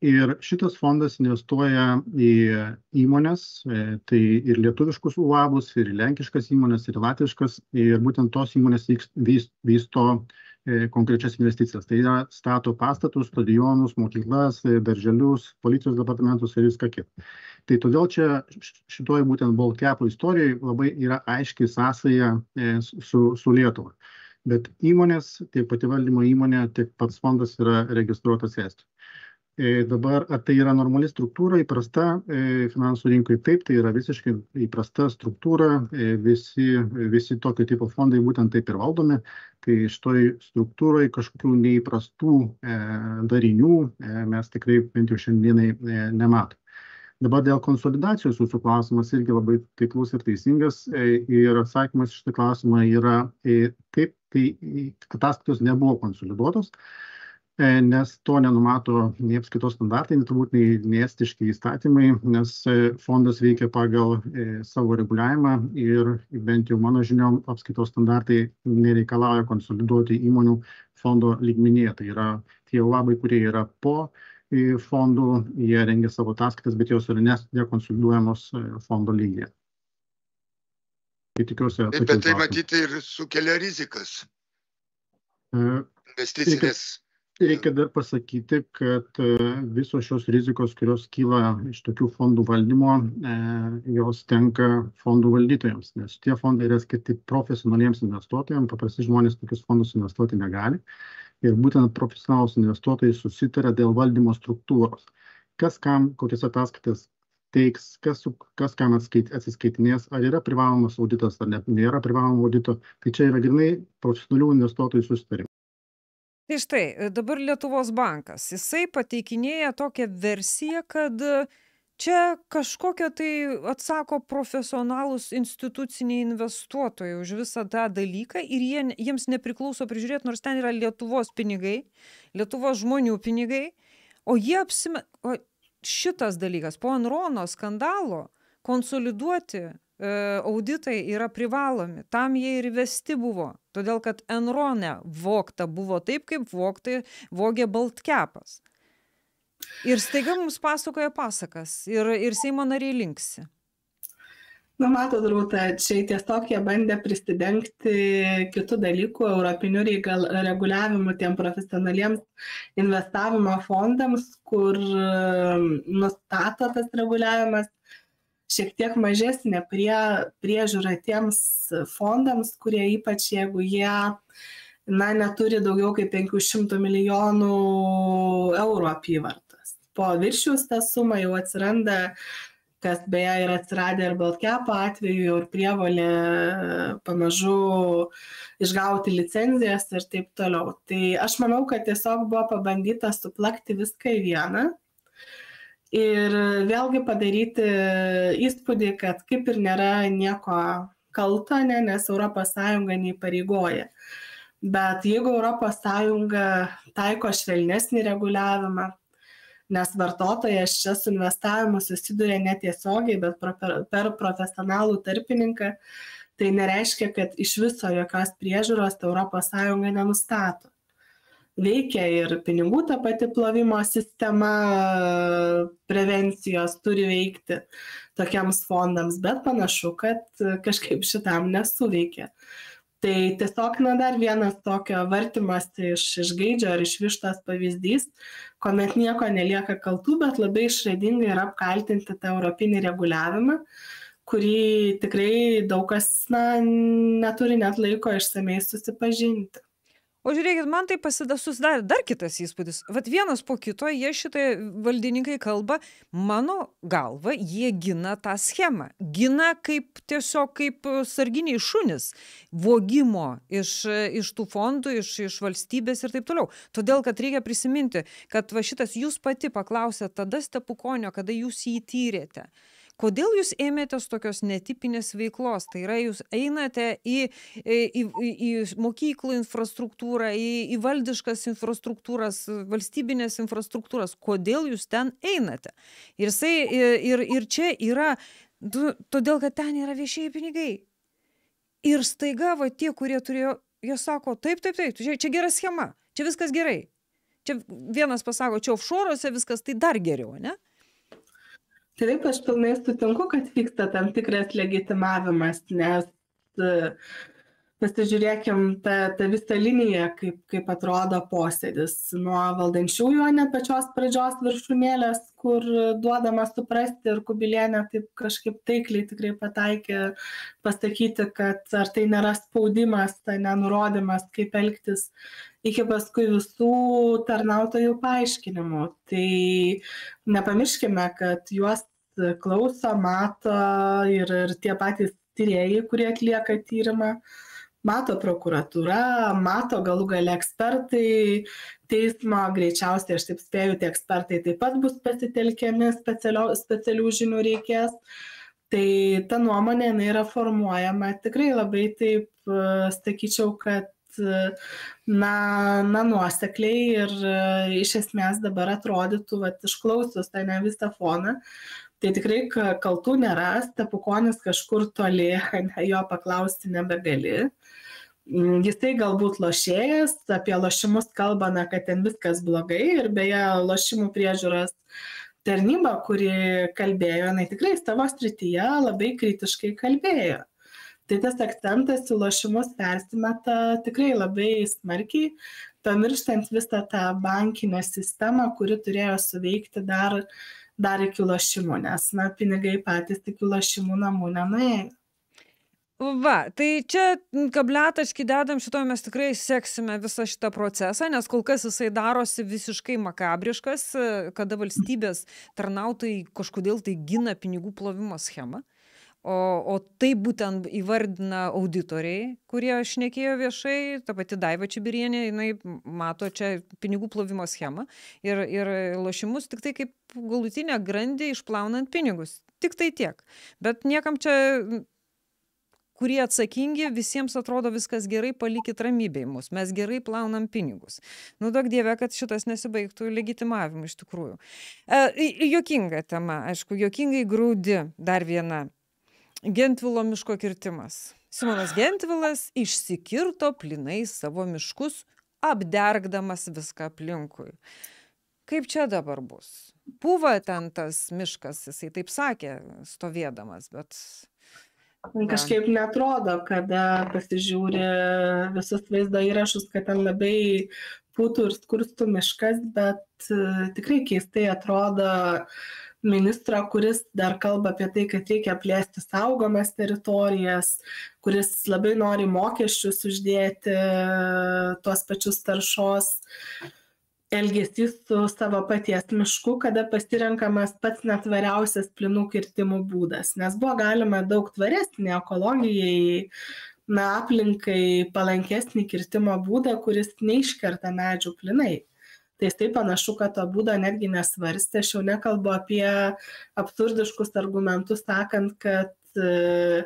Ir šitas fondas investuoja į įmonės, tai ir lietuviškus UABus, ir lenkiškas įmonės, ir latviškas, ir būtent tos įmonės vysto konkrečias investicijas. Tai yra stato pastatus, stadionus, mokyklas, darželius, policijos departamentus ir viską kitą. Tai todėl čia šitoje būtent Baltkepo istorijoje labai yra aiškiai sąsaja su, su Lietuva. Bet įmonės, tiek pati valdymo įmonė, tiek pats fondas yra registruotas Estijoje. Dabar, ar tai yra normali struktūra, įprasta finansų rinkoje? Taip, tai yra visiškai įprasta struktūra, visi, visi tokio tipo fondai būtent taip ir valdomi, kai šitoj struktūroje kažkokių neįprastų darinių mes tikrai bent jau šiandienai nematom. Dabar dėl konsolidacijos jūsų klausimas irgi labai taiklus ir teisingas ir atsakymas šitą klausimą yra taip, kai ataskaitos nebuvo konsoliduotos, nes to nenumato nei apskaitos standartai, nei turbūt nei, nei estiški įstatymai, nes fondas veikia pagal savo reguliavimą ir bent jau mano žiniom apskaitos standartai nereikalauja konsoliduoti įmonių fondo lygmenyje. Tai yra tie labai, kurie yra po fondų, jie rengia savo ataskaitas, bet jos yra nekonsoliduojamos fondo lygyje. Tai tikiuosi. Bet tai matyti ir sukelia rizikas. Investicinės reikia dar pasakyti kad visos šios rizikos kurios kyla iš tokių fondų valdymo jos tenka fondų valdytojams nes tie fondai yra skirti profesionaliems investuotojam paprasti žmonės tokius fondus investuoti negali. Ir būtent profesionalūs investuotojai susitaria dėl valdymo struktūros. Kas kam kokias ataskaitas teiks kas kas kam atskait atsiskaitinės ar yra privalomas auditas ar ne nėra privalomo audito. Tai čia yra grynai profesionalių investuotojų susitarimas tai štai dabar lietuvos bankas. Jisai pateikinėja tokią versiją kad čia kažkokie tai atsako profesionalūs instituciniai investuotojai už visą tą dalyką ir jie jiems nepriklauso prižiūrėt nors ten yra lietuvos pinigai lietuvos žmonių pinigai o jie apsime o šitas dalykas po enrono skandalo konsoliduoti auditai yra privalomi. Tam jie ir įvesti buvo. Todėl kad enrone vogta buvo taip kaip vogti vogė baltkepas. Ir staiga mums pasakoja pasakas ir ir seimo nariai linksi. Na, matot, rūta, čia tiesiog jie bandė prisidengti kitų dalykų, europinių regal, reguliavimų tiem profesionaliems investavimo fondams, kur nustato tas reguliavimas šiek tiek mažesnė prie, priežiūra tiems fondams, kurie ypač jeigu jie na, neturi daugiau kaip 500 milijonų eurų apyvartas. Po viršius tą sumą jau atsiranda, kas beje yra atsiradę ir Baltkepo atveju, jau ir prievalė pamažu išgauti licenzijas ir taip toliau. Tai aš manau, kad tiesiog buvo pabandyta suplakti viską į vieną ir vėlgi padaryti įspūdį, kad kaip ir nėra nieko kalto, ne, nes ES neįpareigoja. Bet jeigu ES taiko švelnesnį reguliavimą, nes vartotojas čia su investavimu susiduria netiesiogiai, bet per profesionalų tarpininką, tai nereiškia, kad iš viso jokios priežiūros ES nenustato veikia ir pinigų ta pati plovimo sistema prevencijos turi veikti tokiems fondams, bet panašu, kad kažkaip šitam nesuveikia. Tai tiesiog, na, dar vienas tokio vartimas iš, iš gaidžio ar iš vištos pavyzdys, kuomet nieko nelieka kaltų, bet labai išradingai yra apkaltinti tą europinį reguliavimą, kurį tikrai daug kas, na, neturi net laiko išsamei susipažinti o žiūrėkit man tai pasida susidarė dar kitas įspūdis. Vat vienas po kito jie šitai valdininkai kalba mano galva jie gina tą schemą. Gina kaip tiesiog kaip sarginiai šunys. Vogimo iš iš tų fondų iš iš valstybės ir taip toliau. Todėl kad reikia prisiminti kad va šitas jūs pati paklausėt tada stepukonio kada jūs jį tyrėte kodėl jūs ėmėtės tokios netipinės veiklos? Tai yra jūs einate į į į į mokyklų infrastruktūrą į į valdiškas infrastruktūras valstybines infrastruktūras. Kodėl jūs ten einate? Ir jisai ir ir čia yra du todėl kad ten yra viešieji pinigai. Ir staiga va tie kurie turėjo jie sako taip taip taip čia čia gera schema čia viskas gerai. Čia vienas pasako, čia offshore'uose viskas tai dar geriau, ne? Taip, aš pilnai sutinku, kad vyksta tam tikras legitimavimas, nes pasižiūrėkim tą, tą visą liniją, kaip, kaip atrodo posėdis nuo valdančiųjų, ne pačios pradžios viršūnėlės, kur duodama suprasti ir kubilienė taip kažkaip taikliai tikrai pataikė pasakyti, kad ar tai nėra spaudimas, tai nenurodymas, kaip elgtis, iki paskui visų tarnautojų paaiškinimų. Tai nepamirškime, kad juos klauso, mato ir, ir tie patys tyrėjai, kurie atlieka tyrimą mato prokuratūra, mato galų gale ekspertai teismo, greičiausiai aš taip spėju, tie ekspertai taip pat bus pasitelkiami, specialių žinių reikės. Tai ta nuomonė jinai yra formuojama tikrai labai taip, sakyčiau, kad na, na nuosekliai ir iš esmės dabar atrodytų, va, išklausus tą ne visą foną, tai tikrai kaltų nėra, stepukonis kažkur toli, jo paklausti nebegali. Mm, jisai galbūt lošėjas, apie lošimus kalbame, kad ten viskas blogai ir beje, lošimų priežiūros tarnyba, kuri kalbėjo, jinai tikrai savo srityje labai kritiškai kalbėjo. Tai tas akcentas į lošimus persimeta tikrai labai smarkiai, pamirštant visą tą bankinę sistemą, kuri turėjo suveikti dar uh, dar iki lošimų, nes, na, pinigai patys iki lošimų namų nenuėjo. Va, tai čia kabliataškį dedam šitoje, mes tikrai seksime visą šitą procesą, nes kol kas jisai darosi visiškai makabriškas, kada valstybės tarnautojai kažkodėl tai gina pinigų plovimo schemą o o tai būtent įvardina auditoriai kurie šnekėjo viešai ta pati daiva čibirienė jinai mato čia pinigų plovimo schemą ir ir lošimus tiktai kaip galutinę grandį išplaunant pinigus. Tiktai tiek. Bet niekam čia kurie atsakingi visiems atrodo viskas gerai palikit ramybėj mus. Mes gerai plaunam pinigus. Nu duok dieve kad šitas nesibaigtų legitimavimu iš tikrųjų. E, juokinga tema aišku juokingai graudi dar viena Gentvilo miško kirtimas. Simonas Gentvilas išsikirto plinai savo miškus, apdergdamas viską aplinkui. Kaip čia dabar bus? Buvo ten tas miškas, jisai taip sakė, stovėdamas, bet... Kažkaip netrodo, kada pasižiūri visus vaizdo įrašus, kad ten labai būtų ir skurstų miškas, bet tikrai keistai atrodo ministrą kuris dar kalba apie tai kad reikia plėsti saugomas teritorijas kuris labai nori mokesčius uždėti tuos pačius taršos elgesys su savo paties mišku, kada pasirenkamas pats netvariausias plinų kirtimų būdas, nes buvo galima daug tvaresnį ekologijai, na, aplinkai palankesnį kirtimo būdą, kuris neiškerta medžių plinai tai jisai panašu kad to būdo netgi nesvarstė aš jau nekalbu apie absurdiškus argumentus sakant kad e,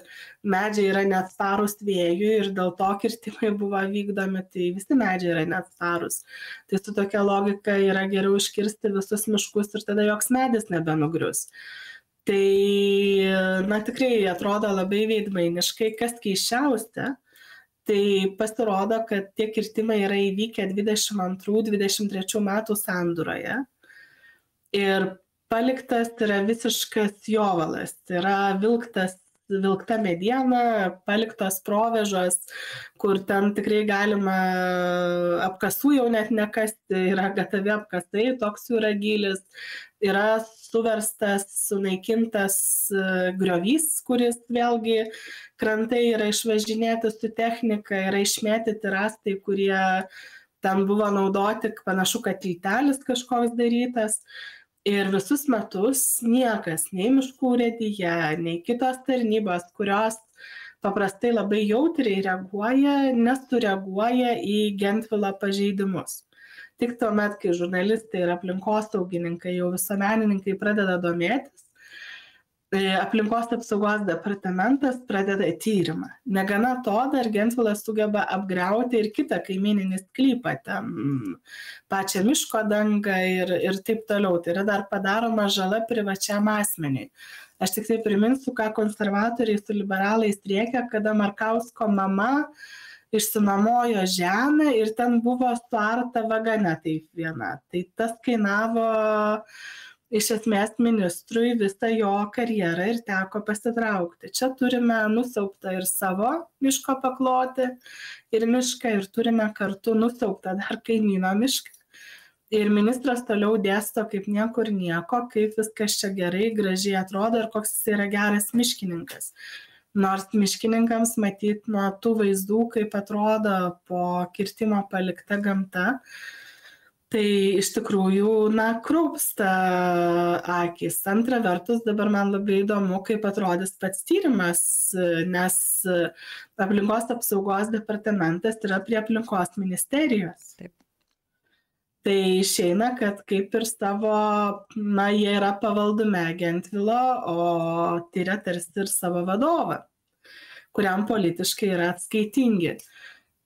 medžiai yra neatsparūs vėjui ir dėl to kirtimai buvo vykdomi, tai visi medžiai yra neatsparūs. Tai su tokia logika yra geriau iškirsti visus miškus ir tada joks medis nebenugrius. Tai, na tikrai atrodo labai veidmainiškai, kas keiščiausia, tai pasirodo kad tie kirtimai yra įvykę dvidešim antrų dvidešim trečių metų sandūroje. Ir paliktas yra visiškas jovalas. Yra vilktas vilkta mediena paliktos provėžos kur ten tikrai galima apkasų jau net nekasti yra gatavi apkasai toks jų yra gylis yra suverstas sunaikintas griovys kuris vėlgi krantai yra išvažinėti su technika yra išmėtyti rąstai kurie ten buvo naudoti panašu kad tiltelis kažkoks darytas. Ir visus metus niekas nei miškų urėdija nei kitos tarnybos kurios paprastai labai jautriai reaguoja nesureaguoja į gentvilo pažeidimus tik tuomet kai žurnalistai ir aplinkosaugininkai jau visuomenininkai pradeda domėtis aplinkos apsaugos departamentas pradeda tyrimą. Negana to, dar Gentvilas sugeba apgriauti ir kitą kaimininį sklypą, ten pačią miško dangą ir, ir taip toliau. Tai yra dar padaroma žala privačiam asmeniui. Aš tik tai priminsiu, ką konservatoriai su liberalais riekia, kada Markausko mama išsinamojo žemę ir ten buvo suarta vaga ne taip viena. Tai tas kainavo iš esmės ministrui visą jo karjerą ir teko pasitraukti. Čia turime nusiauptą ir savo miško paklotį ir mišką ir turime kartu nusiauptą dar kaimyno mišką ir ministras toliau dėsto kaip niekur nieko kaip viskas čia gerai gražiai atrodo ir koks jis yra geras miškininkas nors miškininkams matyt nuo tų vaizdų kaip atrodo po kirtimo palikta gamta tai iš tikrųjų na kraupsta akys. Antra vertus dabar man labai įdomu kaip atrodys pats tyrimas nes aplinkos apsaugos departamentas yra prie aplinkos ministerijos. Taip tai išeina kad kaip ir savo na jie yra pavaldume gentvilo o tiria tarsi ir savo vadovą kuriam politiškai yra atskaitingi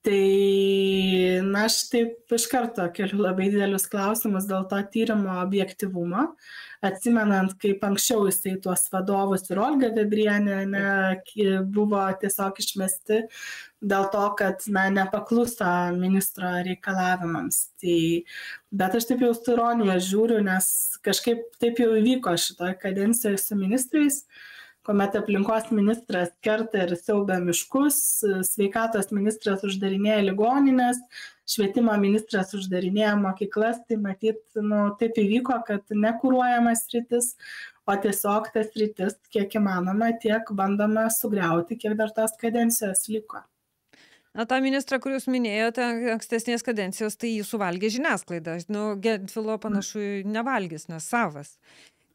tai na aš taip iš karto keliu labai didelius klausimus dėl to tyrimo objektyvumo. Atsimenant kaip anksčiau jisai tuos vadovus ir olga gabrienė ane buvo tiesiog išmesti dėl to kad na nepakluso ministro reikalavimams. Tai bet aš taip jau su ironija žiūriu nes kažkaip taip jau įvyko šitoj kadencijoj su ministrais kuomet aplinkos ministras kerta ir siaubia miškus sveikatos ministras uždarinėja ligonines švietimo ministras uždarinėja mokyklas tai matyt nu taip įvyko kad ne kuruojama sritis o tiesiog ta sritis kiek įmanoma tiek bandoma sugriauti kiek dar tos kadencijos liko Na, tą ministrą, kurį jūs minėjote, ankstesnės kadencijos, tai jį suvalgė žiniasklaida. Nu, Gentvilo panašu nevalgys, nes savas.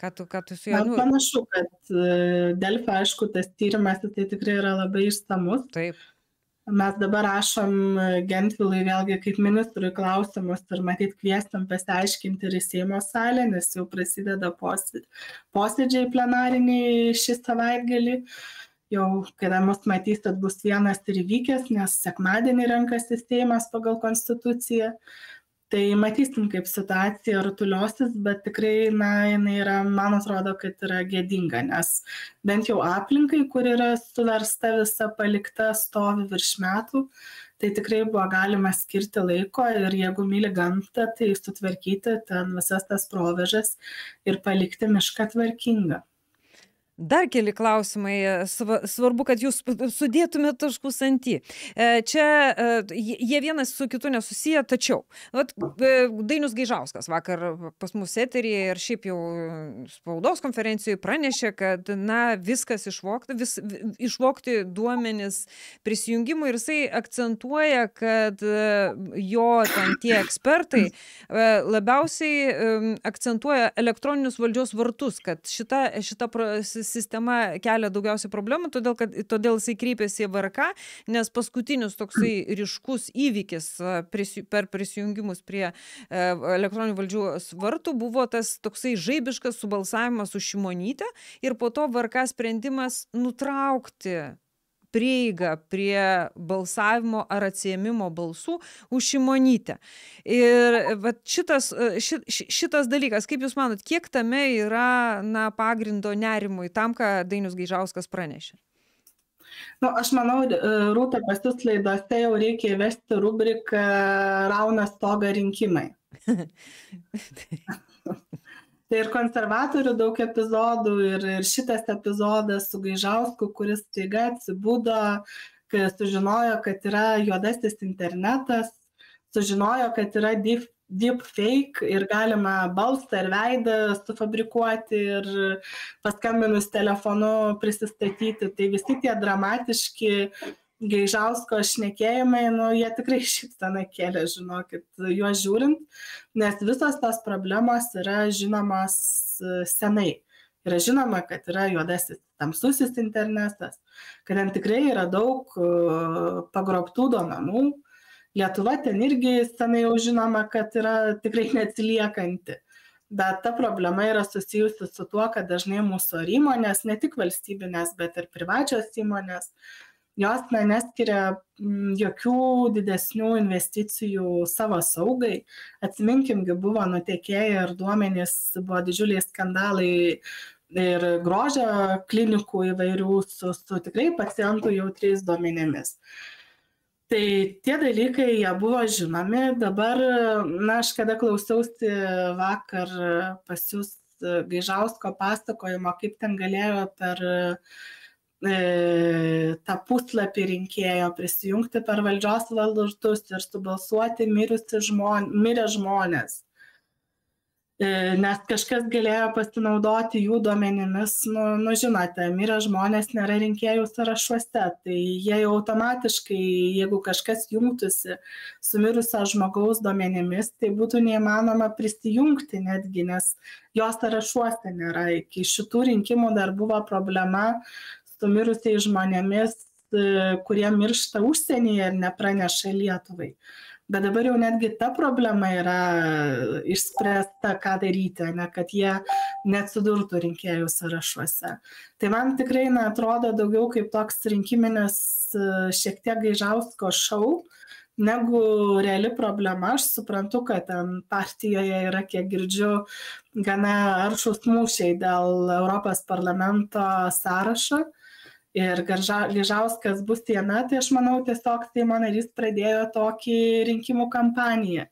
Ką tu, ką tu su juo? Nu... Panašu, kad Delfi, aišku, tas tyrimas tai tikrai yra labai išsamus. Taip. Mes dabar rašom Gentvilui vėlgi kaip ministrui klausimus ir matyt kviestam pasiaiškinti ir į Seimo salę, nes jau prasideda posėdžiai plenariniai šį savaitgalį. Jau kada mus matysit bus vienas ir įvykęs, nes sekmadienį renkasi Seimas pagal konstituciją tai matysim kaip situacija rutuliosis bet tikrai na jinai yra man atrodo kad yra gėdinga nes bent jau aplinkai kur yra suversta visa palikta stovi virš metų tai tikrai buvo galima skirti laiko ir jeigu myli gamtą tai sutvarkyti ten visas tas provėžas ir palikti mišką tvarkingą Dar keli klausimai. Svarbu, kad jūs sudėtumėte taškus ant į. E, čia e, jie vienas su kitu nesusiję, tačiau vat, e, Dainius Gaižauskas vakar pas mus eteryje ir šiaip jau spaudos konferencijoje pranešė, kad na, viskas išvokta, vis, išvokti duomenis prisijungimui ir jisai akcentuoja, kad jo ten tie ekspertai labiausiai akcentuoja elektroninius valdžios vartus, kad šita, šita sistema kelia daugiausiai problemų, todėl, kad, todėl jisai kreipėsi į VRK, nes paskutinis toksai ryškus įvykis per prisijungimus prie elektroninių valdžių vartų buvo tas toksai žaibiškas subalsavimas už šimonytę ir po to VRK sprendimas nutraukti prieigą prie balsavimo ar atsiėmimo balsų už šimonytę. Ir vat, šitas, ši, šitas dalykas, kaip Jūs manot, kiek tame yra na, pagrindo nerimui tam, ką Dainius Gaižauskas pranešė? Nu, aš manau, Rūta, pas jūs laidose jau reikia įvesti rubriką Rauna stoga rinkimai. tai ir konservatorių daug epizodų ir, ir šitas epizodas su Gaižausku, kuris taiga atsibudo, kai sužinojo, kad yra juodasis internetas, sužinojo, kad yra deep, deep fake ir galima balsą ir veidą sufabrikuoti ir paskambinus telefonu prisistatyti. Tai visi tie dramatiški Gaižausko šnekėjimai, nu, jie tikrai šypsaną kėlė, žinokit, juos žiūrint, nes visos tos problemos yra žinomos e, senai. Yra žinoma, kad yra juodasis tamsusis internetas, kad ten tikrai yra daug e, pagrobtų duomenų. Lietuva ten irgi senai jau žinoma, kad yra tikrai neatsiliekanti. Bet ta problema yra susijusi su tuo, kad dažnai mūsų įmonės, ne tik valstybinės, bet ir privačios įmonės, jos na neskiria mm, jokių didesnių investicijų savo saugai. Atsiminkim, buvo nutekėję ir duomenys, buvo didžiuliai skandalai ir grožio klinikų įvairių su, su tikrai pacientų jautriais duomenėmis. Tai tie dalykai jie buvo žinomi, dabar, na, aš kada klausiausi vakar pas jūs Gaižausko pasakojimo, kaip ten galėjo per e, tą puslapį rinkėjo prisijungti per valdžios valdurtus ir subalsuoti žmon, mirę žmonės. E, nes kažkas galėjo pasinaudoti jų duomenimis, nu, nu žinote, mirę žmonės nėra rinkėjų sąrašuose, tai jie jau automatiškai, jeigu kažkas jungtųsi su mirusio žmogaus duomenimis, tai būtų neįmanoma prisijungti netgi, nes jo sąrašuose nėra. Iki šitų rinkimų dar buvo problema su mirusiais žmonėmis, e, kurie miršta užsienyje ir nepraneša Lietuvai bet dabar jau netgi ta problema yra išspręsta, ką daryti, ne, kad jie neatsidurtų rinkėjų sąrašuose. Tai man tikrai na, atrodo daugiau kaip toks rinkiminis šiek tiek gaižausko šau, negu reali problema. Aš suprantu, kad ten partijoje yra, kiek girdžiu, gana aršus mūšiai dėl Europos parlamento sąrašo ir Gaižauskas bus jame, tai aš manau tiesiog Seimo narys pradėjo tokį rinkimų kampaniją.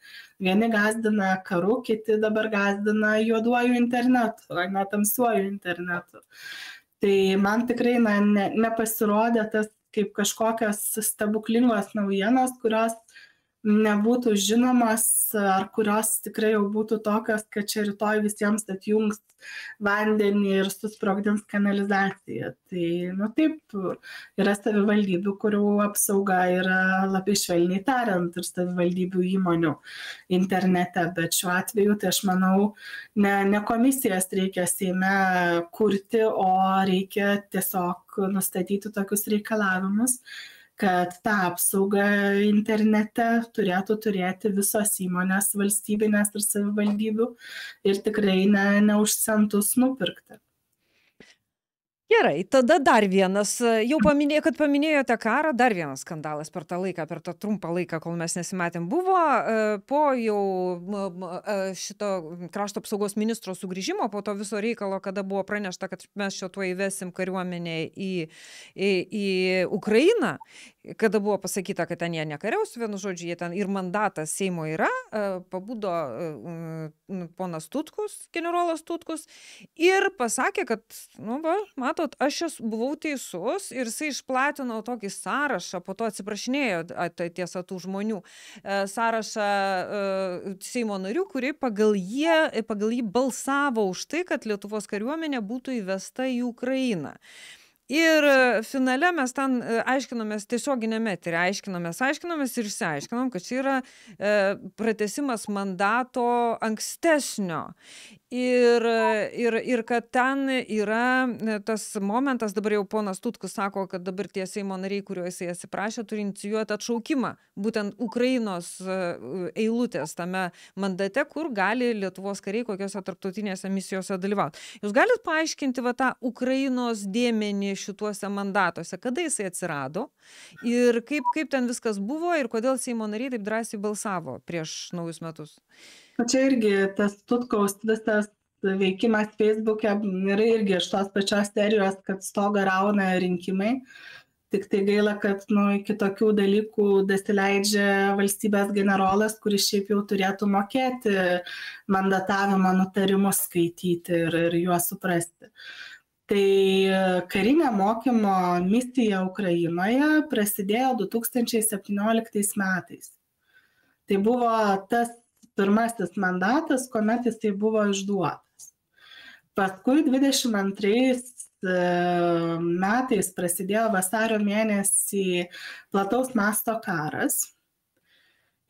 Vieni gazdina karu, kiti dabar gazdina juoduoju internetu, o ne tamsiuoju internetu. Tai man tikrai na, ne, nepasirodė tas kaip kažkokios stebuklingos naujienos, kurios nebūtų žinomas ar kurios tikrai jau būtų tokios, kad čia rytoj visiems atjungs vandenį ir susprogdins kanalizaciją. Tai, nu taip, yra savivaldybių, kurių apsauga yra labai švelniai tariant ir savivaldybių įmonių internete, bet šiuo atveju tai aš manau, ne, ne komisijas reikia Seime kurti, o reikia tiesiog nustatyti tokius reikalavimus kad tą apsaugą internete turėtų turėti visos įmonės valstybinės ir savivaldybių ir tikrai ne, ne už centus nupirkti. Gerai, tada dar vienas, jau paminėjo, kad paminėjote karą, dar vienas skandalas per tą laiką, per tą trumpą laiką, kol mes nesimatėm, buvo e, po jau e, šito krašto apsaugos ministro sugrįžimo, po to viso reikalo, kada buvo pranešta, kad mes čia tuo įvesim kariuomenę į, į, į Ukrainą kada buvo pasakyta, kad ten jie nekariaus, vienu žodžiu, jie ten ir mandatas Seimo yra, e, pabudo e, ponas Tutkus, generolas Tutkus, ir pasakė, kad, nu, va, matot, aš esu, buvau teisus ir jisai išplatino tokį sąrašą, po to atsiprašinėjo tiesa tų žmonių, e, sąrašą Seimo narių, kurie pagal, jie, pagal jį balsavo už tai, kad Lietuvos kariuomenė būtų įvesta į Ukrainą. Ir finale mes ten e, aiškinomės tiesioginiame eteryje, aiškinomės, aiškinomės ir išsiaiškinom, kad čia yra e, pratesimas mandato ankstesnio. Ir ir ir kad ten yra e, tas momentas dabar jau ponas tutkus sako kad dabar tie seimo nariai kurių jisai atsiprašė turi inicijuot atšaukimą būtent ukrainos e, eilutės tame mandate kur gali lietuvos kariai kokiose tarptautinėse misijose dalyvaut. Jūs galit paaiškinti va tą ukrainos dėmenį šituose mandatuose kada jisai atsirado ir kaip kaip ten viskas buvo ir kodėl seimo nariai taip drąsiai balsavo prieš naujus metus O čia irgi tas Tutkaus visas veikimas Facebook'e yra irgi iš tos pačios serijos, kad stogą rauna rinkimai. Tik tai gaila, kad nu, iki tokių dalykų dasileidžia valstybės generolas, kuris šiaip jau turėtų mokėti mandatavimo nutarimus skaityti ir, ir juos suprasti. Tai karinė mokymo misija Ukrainoje prasidėjo 2017 metais. Tai buvo tas pirmasis mandatas, kuomet jisai buvo išduotas. Paskui 22 e, metais prasidėjo vasario mėnesį plataus masto karas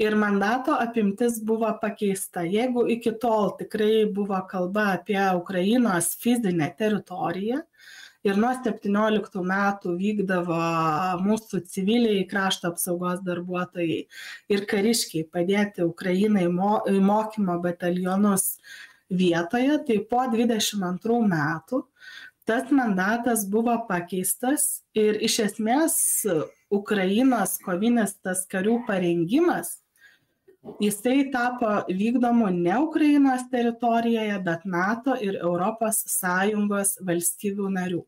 ir mandato apimtis buvo pakeista. Jeigu iki tol tikrai buvo kalba apie Ukrainos fizinę teritoriją, ir nuo septynioliktų metų vykdavo mūsų civiliai krašto apsaugos darbuotojai ir kariškiai padėti Ukrainai mokymo batalionus vietoje, tai po 22 metų tas mandatas buvo pakeistas ir iš esmės Ukrainos kovinis tas karių parengimas jisai tapo vykdomu ne Ukrainos teritorijoje, bet NATO ir ES valstybių narių.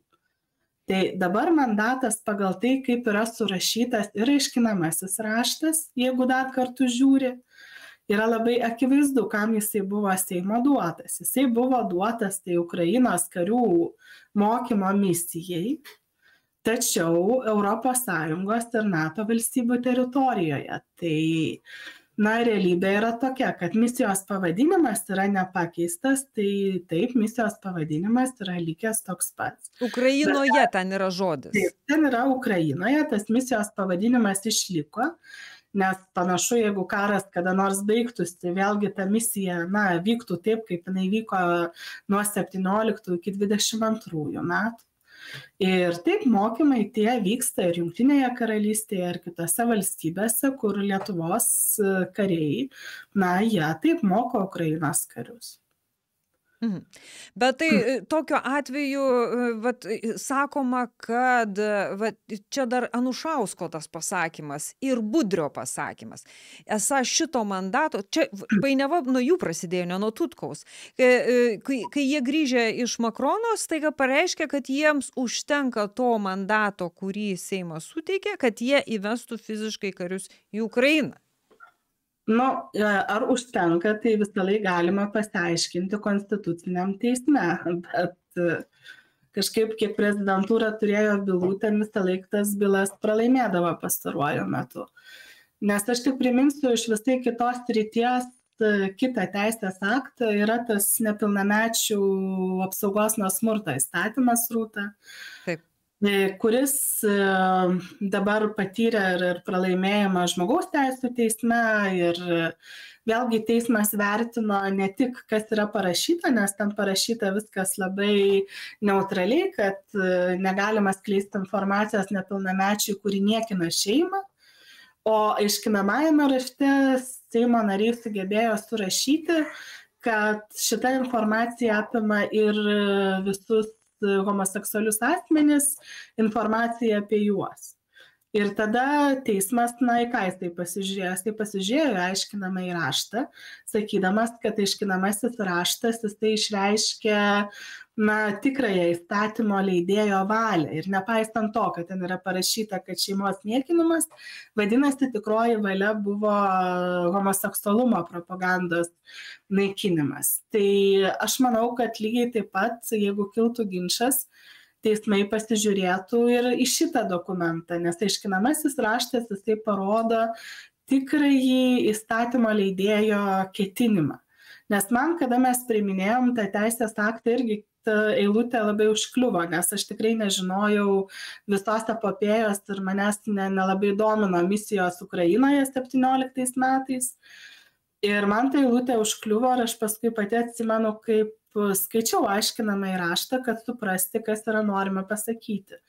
Tai dabar mandatas pagal tai, kaip yra surašytas ir aiškinamasis raštas, jeigu dar kartu žiūri, yra labai akivaizdu, kam jisai buvo Seimo duotas. Jisai buvo duotas tai Ukrainos karių mokymo misijai, tačiau ES ir NATO valstybių teritorijoje. Tai na realybė yra tokia kad misijos pavadinimas yra nepakeistas tai taip misijos pavadinimas yra likęs toks pats. Ukrainoje ten yra žodis. taip ten yra ukrainoje tas misijos pavadinimas išliko nes panašu jeigu karas kada nors baigtųsi vėlgi ta misija na vyktų taip kaip jinai vyko nuo septynioliktų iki dvidešim antrųjų metų Ir taip mokymai tie vyksta ir Junktinėje karalystėje, ir kitose valstybėse, kur Lietuvos e, kariai, na, jie taip moko Ukrainos karius. Mhm. Bet tai e, tokiu atveju, e, vat, e, sakoma, kad vat, čia dar Anušausko tas pasakymas ir Budrio pasakymas. Esą šito mandato, čia painiava nuo jų prasidėjo, ne nuo Tutkaus. Kai, kai jie grįžę iš Makrono, staiga pareiškia, kad jiems užtenka to mandato, kurį Seimas suteikė, kad jie įvestų fiziškai karius į Ukrainą nu e, ar užtenka tai visąlaik galima pasiaiškinti konstituciniam teisme bet e, kažkaip kiek prezidentūra turėjo bylų ten visąlaik tas bylas pralaimėdavo pastaruoju metu. Nes aš tik priminsiu iš visai kitos srities e, kitą teisės aktą yra tas nepilnamečių apsaugos nuo smurto įstatymas rūta. Taip kuris e, dabar patyrė ir, pralaimėjimą žmogaus teisų teisme ir vėlgi teismas vertino ne tik, kas yra parašyta, nes ten parašyta viskas labai neutraliai, kad e, negalima skleisti informacijos nepilnamečiai, kuri niekina šeimą, o aiškinamajame rašte Seimo nariai sugebėjo surašyti, kad šita informacija apima ir visus homoseksualius asmenis, informaciją apie juos. Ir tada teismas, na, į ką jis tai pasižiūrėjo, jis tai pasižiūrėjo aiškinamą įraštą, sakydamas, kad aiškinamasis raštas jis tai išreiškia na tikrąją įstatymo leidėjo valią. Ir nepaisant to kad ten yra parašyta kad šeimos niekinimas vadinasi tikroji valia buvo homoseksualumo propagandos naikinimas. Tai aš manau kad lygiai taip pat jeigu kiltų ginčas teismai pasižiūrėtų ir į šitą dokumentą nes aiškinamasis raštas jisai parodo tikrąjį įstatymo leidėjo ketinimą. Nes man kada mes priiminėjom tą teisės aktą irgi eilutė labai užkliuvo nes aš tikrai nežinojau visos epopėjos ir manęs ne nelabai domino misijos ukrainoje septynioliktais metais. Ir man ta eilutė užkliuvo ir aš paskui pati atsimenu kaip skaičiau aiškinamąjį raštą kad suprasti kas yra norima pasakyti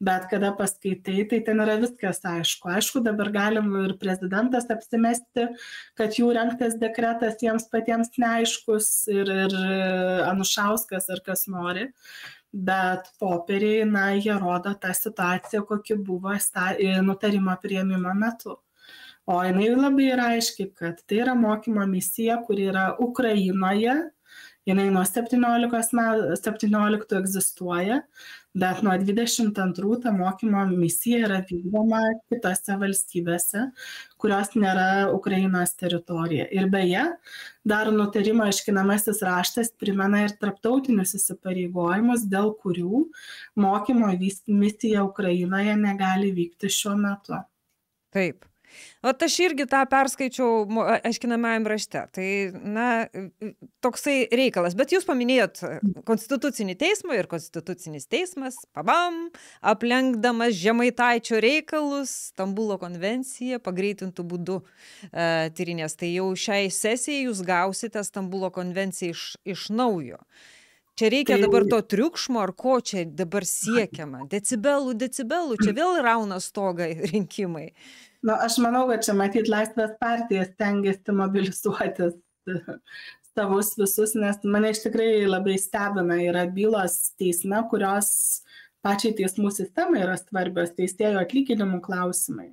bet kada paskaitai tai ten yra viskas aišku. Aišku dabar galim ir prezidentas apsimesti kad jų rengtas dekretas jiems patiems neaiškus ir ir anušauskas ar kas nori bet popieriai na jie rodo tą situaciją kokia buvo nutarimo priėmimo metu. O jinai labai yra aiški kad tai yra mokymo misija kuri yra ukrainoje jinai nuo septyniolikos me septynioliktų egzistuoja bet nuo dvidešimt antrų ta mokymo misija yra vykdoma kitose valstybėse kurios nėra ukrainos teritorija. Ir beje dar nutarimo aiškinamasis raštas primena ir tarptautinius įsipareigojimus dėl kurių mokymo misija ukrainoje negali vykti šiuo metu. Taip Vat aš irgi tą perskaičiau aiškinamajam rašte. Tai, na, toksai reikalas. Bet jūs paminėjot konstitucinį teismą ir konstitucinis teismas, pabam, aplenkdamas žemaitaičio reikalus, Stambulo konvenciją pagreitintų būdų e, tyrinės. Tai jau šiai sesijai jūs gausite Stambulo konvenciją iš, iš naujo. Čia reikia dabar to triukšmo, ar ko čia dabar siekiama? Decibelų, decibelų, čia vėl rauna stogą rinkimai nu aš manau kad čia matyt laisvės partija stengiasi mobilizuotis savus visus nes mane iš tikrai labai stebina yra bylos teisme kurios pačiai teismų sistemai yra svarbios teisėjų atlyginimų klausimai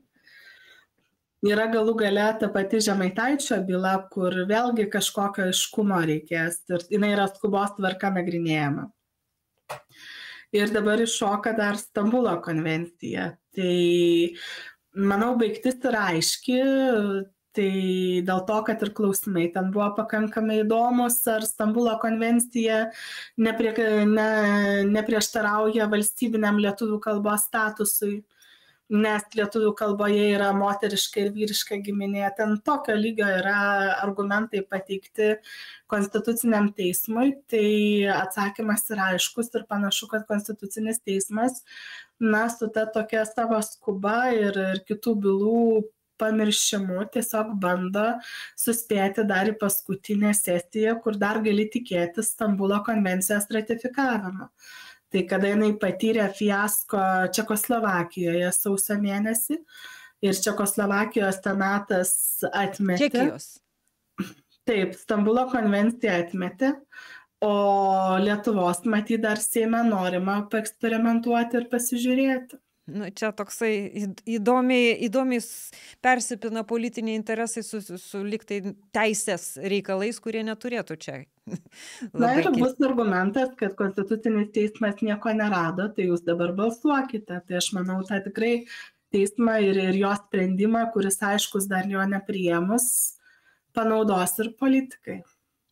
yra galų gale ta pati žemaitaičio byla kur vėlgi kažkokio aiškumo reikės ir jinai yra skubos tvarka nagrinėjama ir dabar iššoka dar Stambulo konvencija. Tai manau, baigtis yra aiški, tai dėl to, kad ir klausimai ten buvo pakankamai įdomus, ar Stambulo konvencija neprie, ne, neprieštarauja valstybiniam lietuvių kalbos statusui nes lietuvių kalboje yra moteriška ir vyriška giminė. Ten tokio lygio yra argumentai pateikti konstituciniam teismui, tai atsakymas yra aiškus ir panašu, kad konstitucinis teismas, na, su ta tokia savo skuba ir, ir kitų bylų pamiršimu tiesiog bando suspėti dar į paskutinę sesiją, kur dar gali tikėtis Stambulo konvencijos ratifikavimo tai kada jinai patyrė fiasko Čekoslovakijoje sausio mėnesį ir Čekoslovakijos senatas atmetė. Čekijos. Taip, Stambulo konvenciją atmetė, o Lietuvos matyt dar Seime norima paeksperimentuoti ir pasižiūrėti. Nu, čia toksai įdomiai, įdomiai persipina politiniai interesai su, su, su liktai teisės reikalais, kurie neturėtų čia Na ir bus argumentas, kad Konstitucinis teismas nieko nerado, tai jūs dabar balsuokite. Tai aš manau, tą tikrai teismą ir, ir jo sprendimą, kuris aiškus dar jo nepriemus, panaudos ir politikai.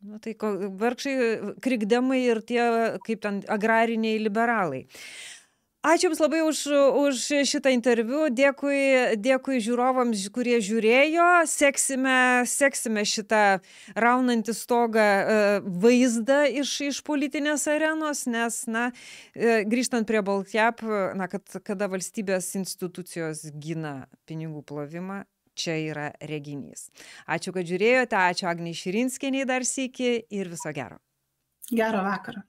Na tai vargšai krikdemai ir tie, kaip ten, agrariniai liberalai ačiū jums labai už už šitą interviu. Dėkui dėkui žiūrovams kurie žiūrėjo. Seksime seksime šitą raunantį stogą e, vaizdą iš iš politinės arenos nes na e, grįžtant prie baltcap na kad kada valstybės institucijos gina pinigų plovimą čia yra reginys. Ačiū kad žiūrėjote. Ačiū agnei širinskienei dar sykį ir viso gero. Gero vakaro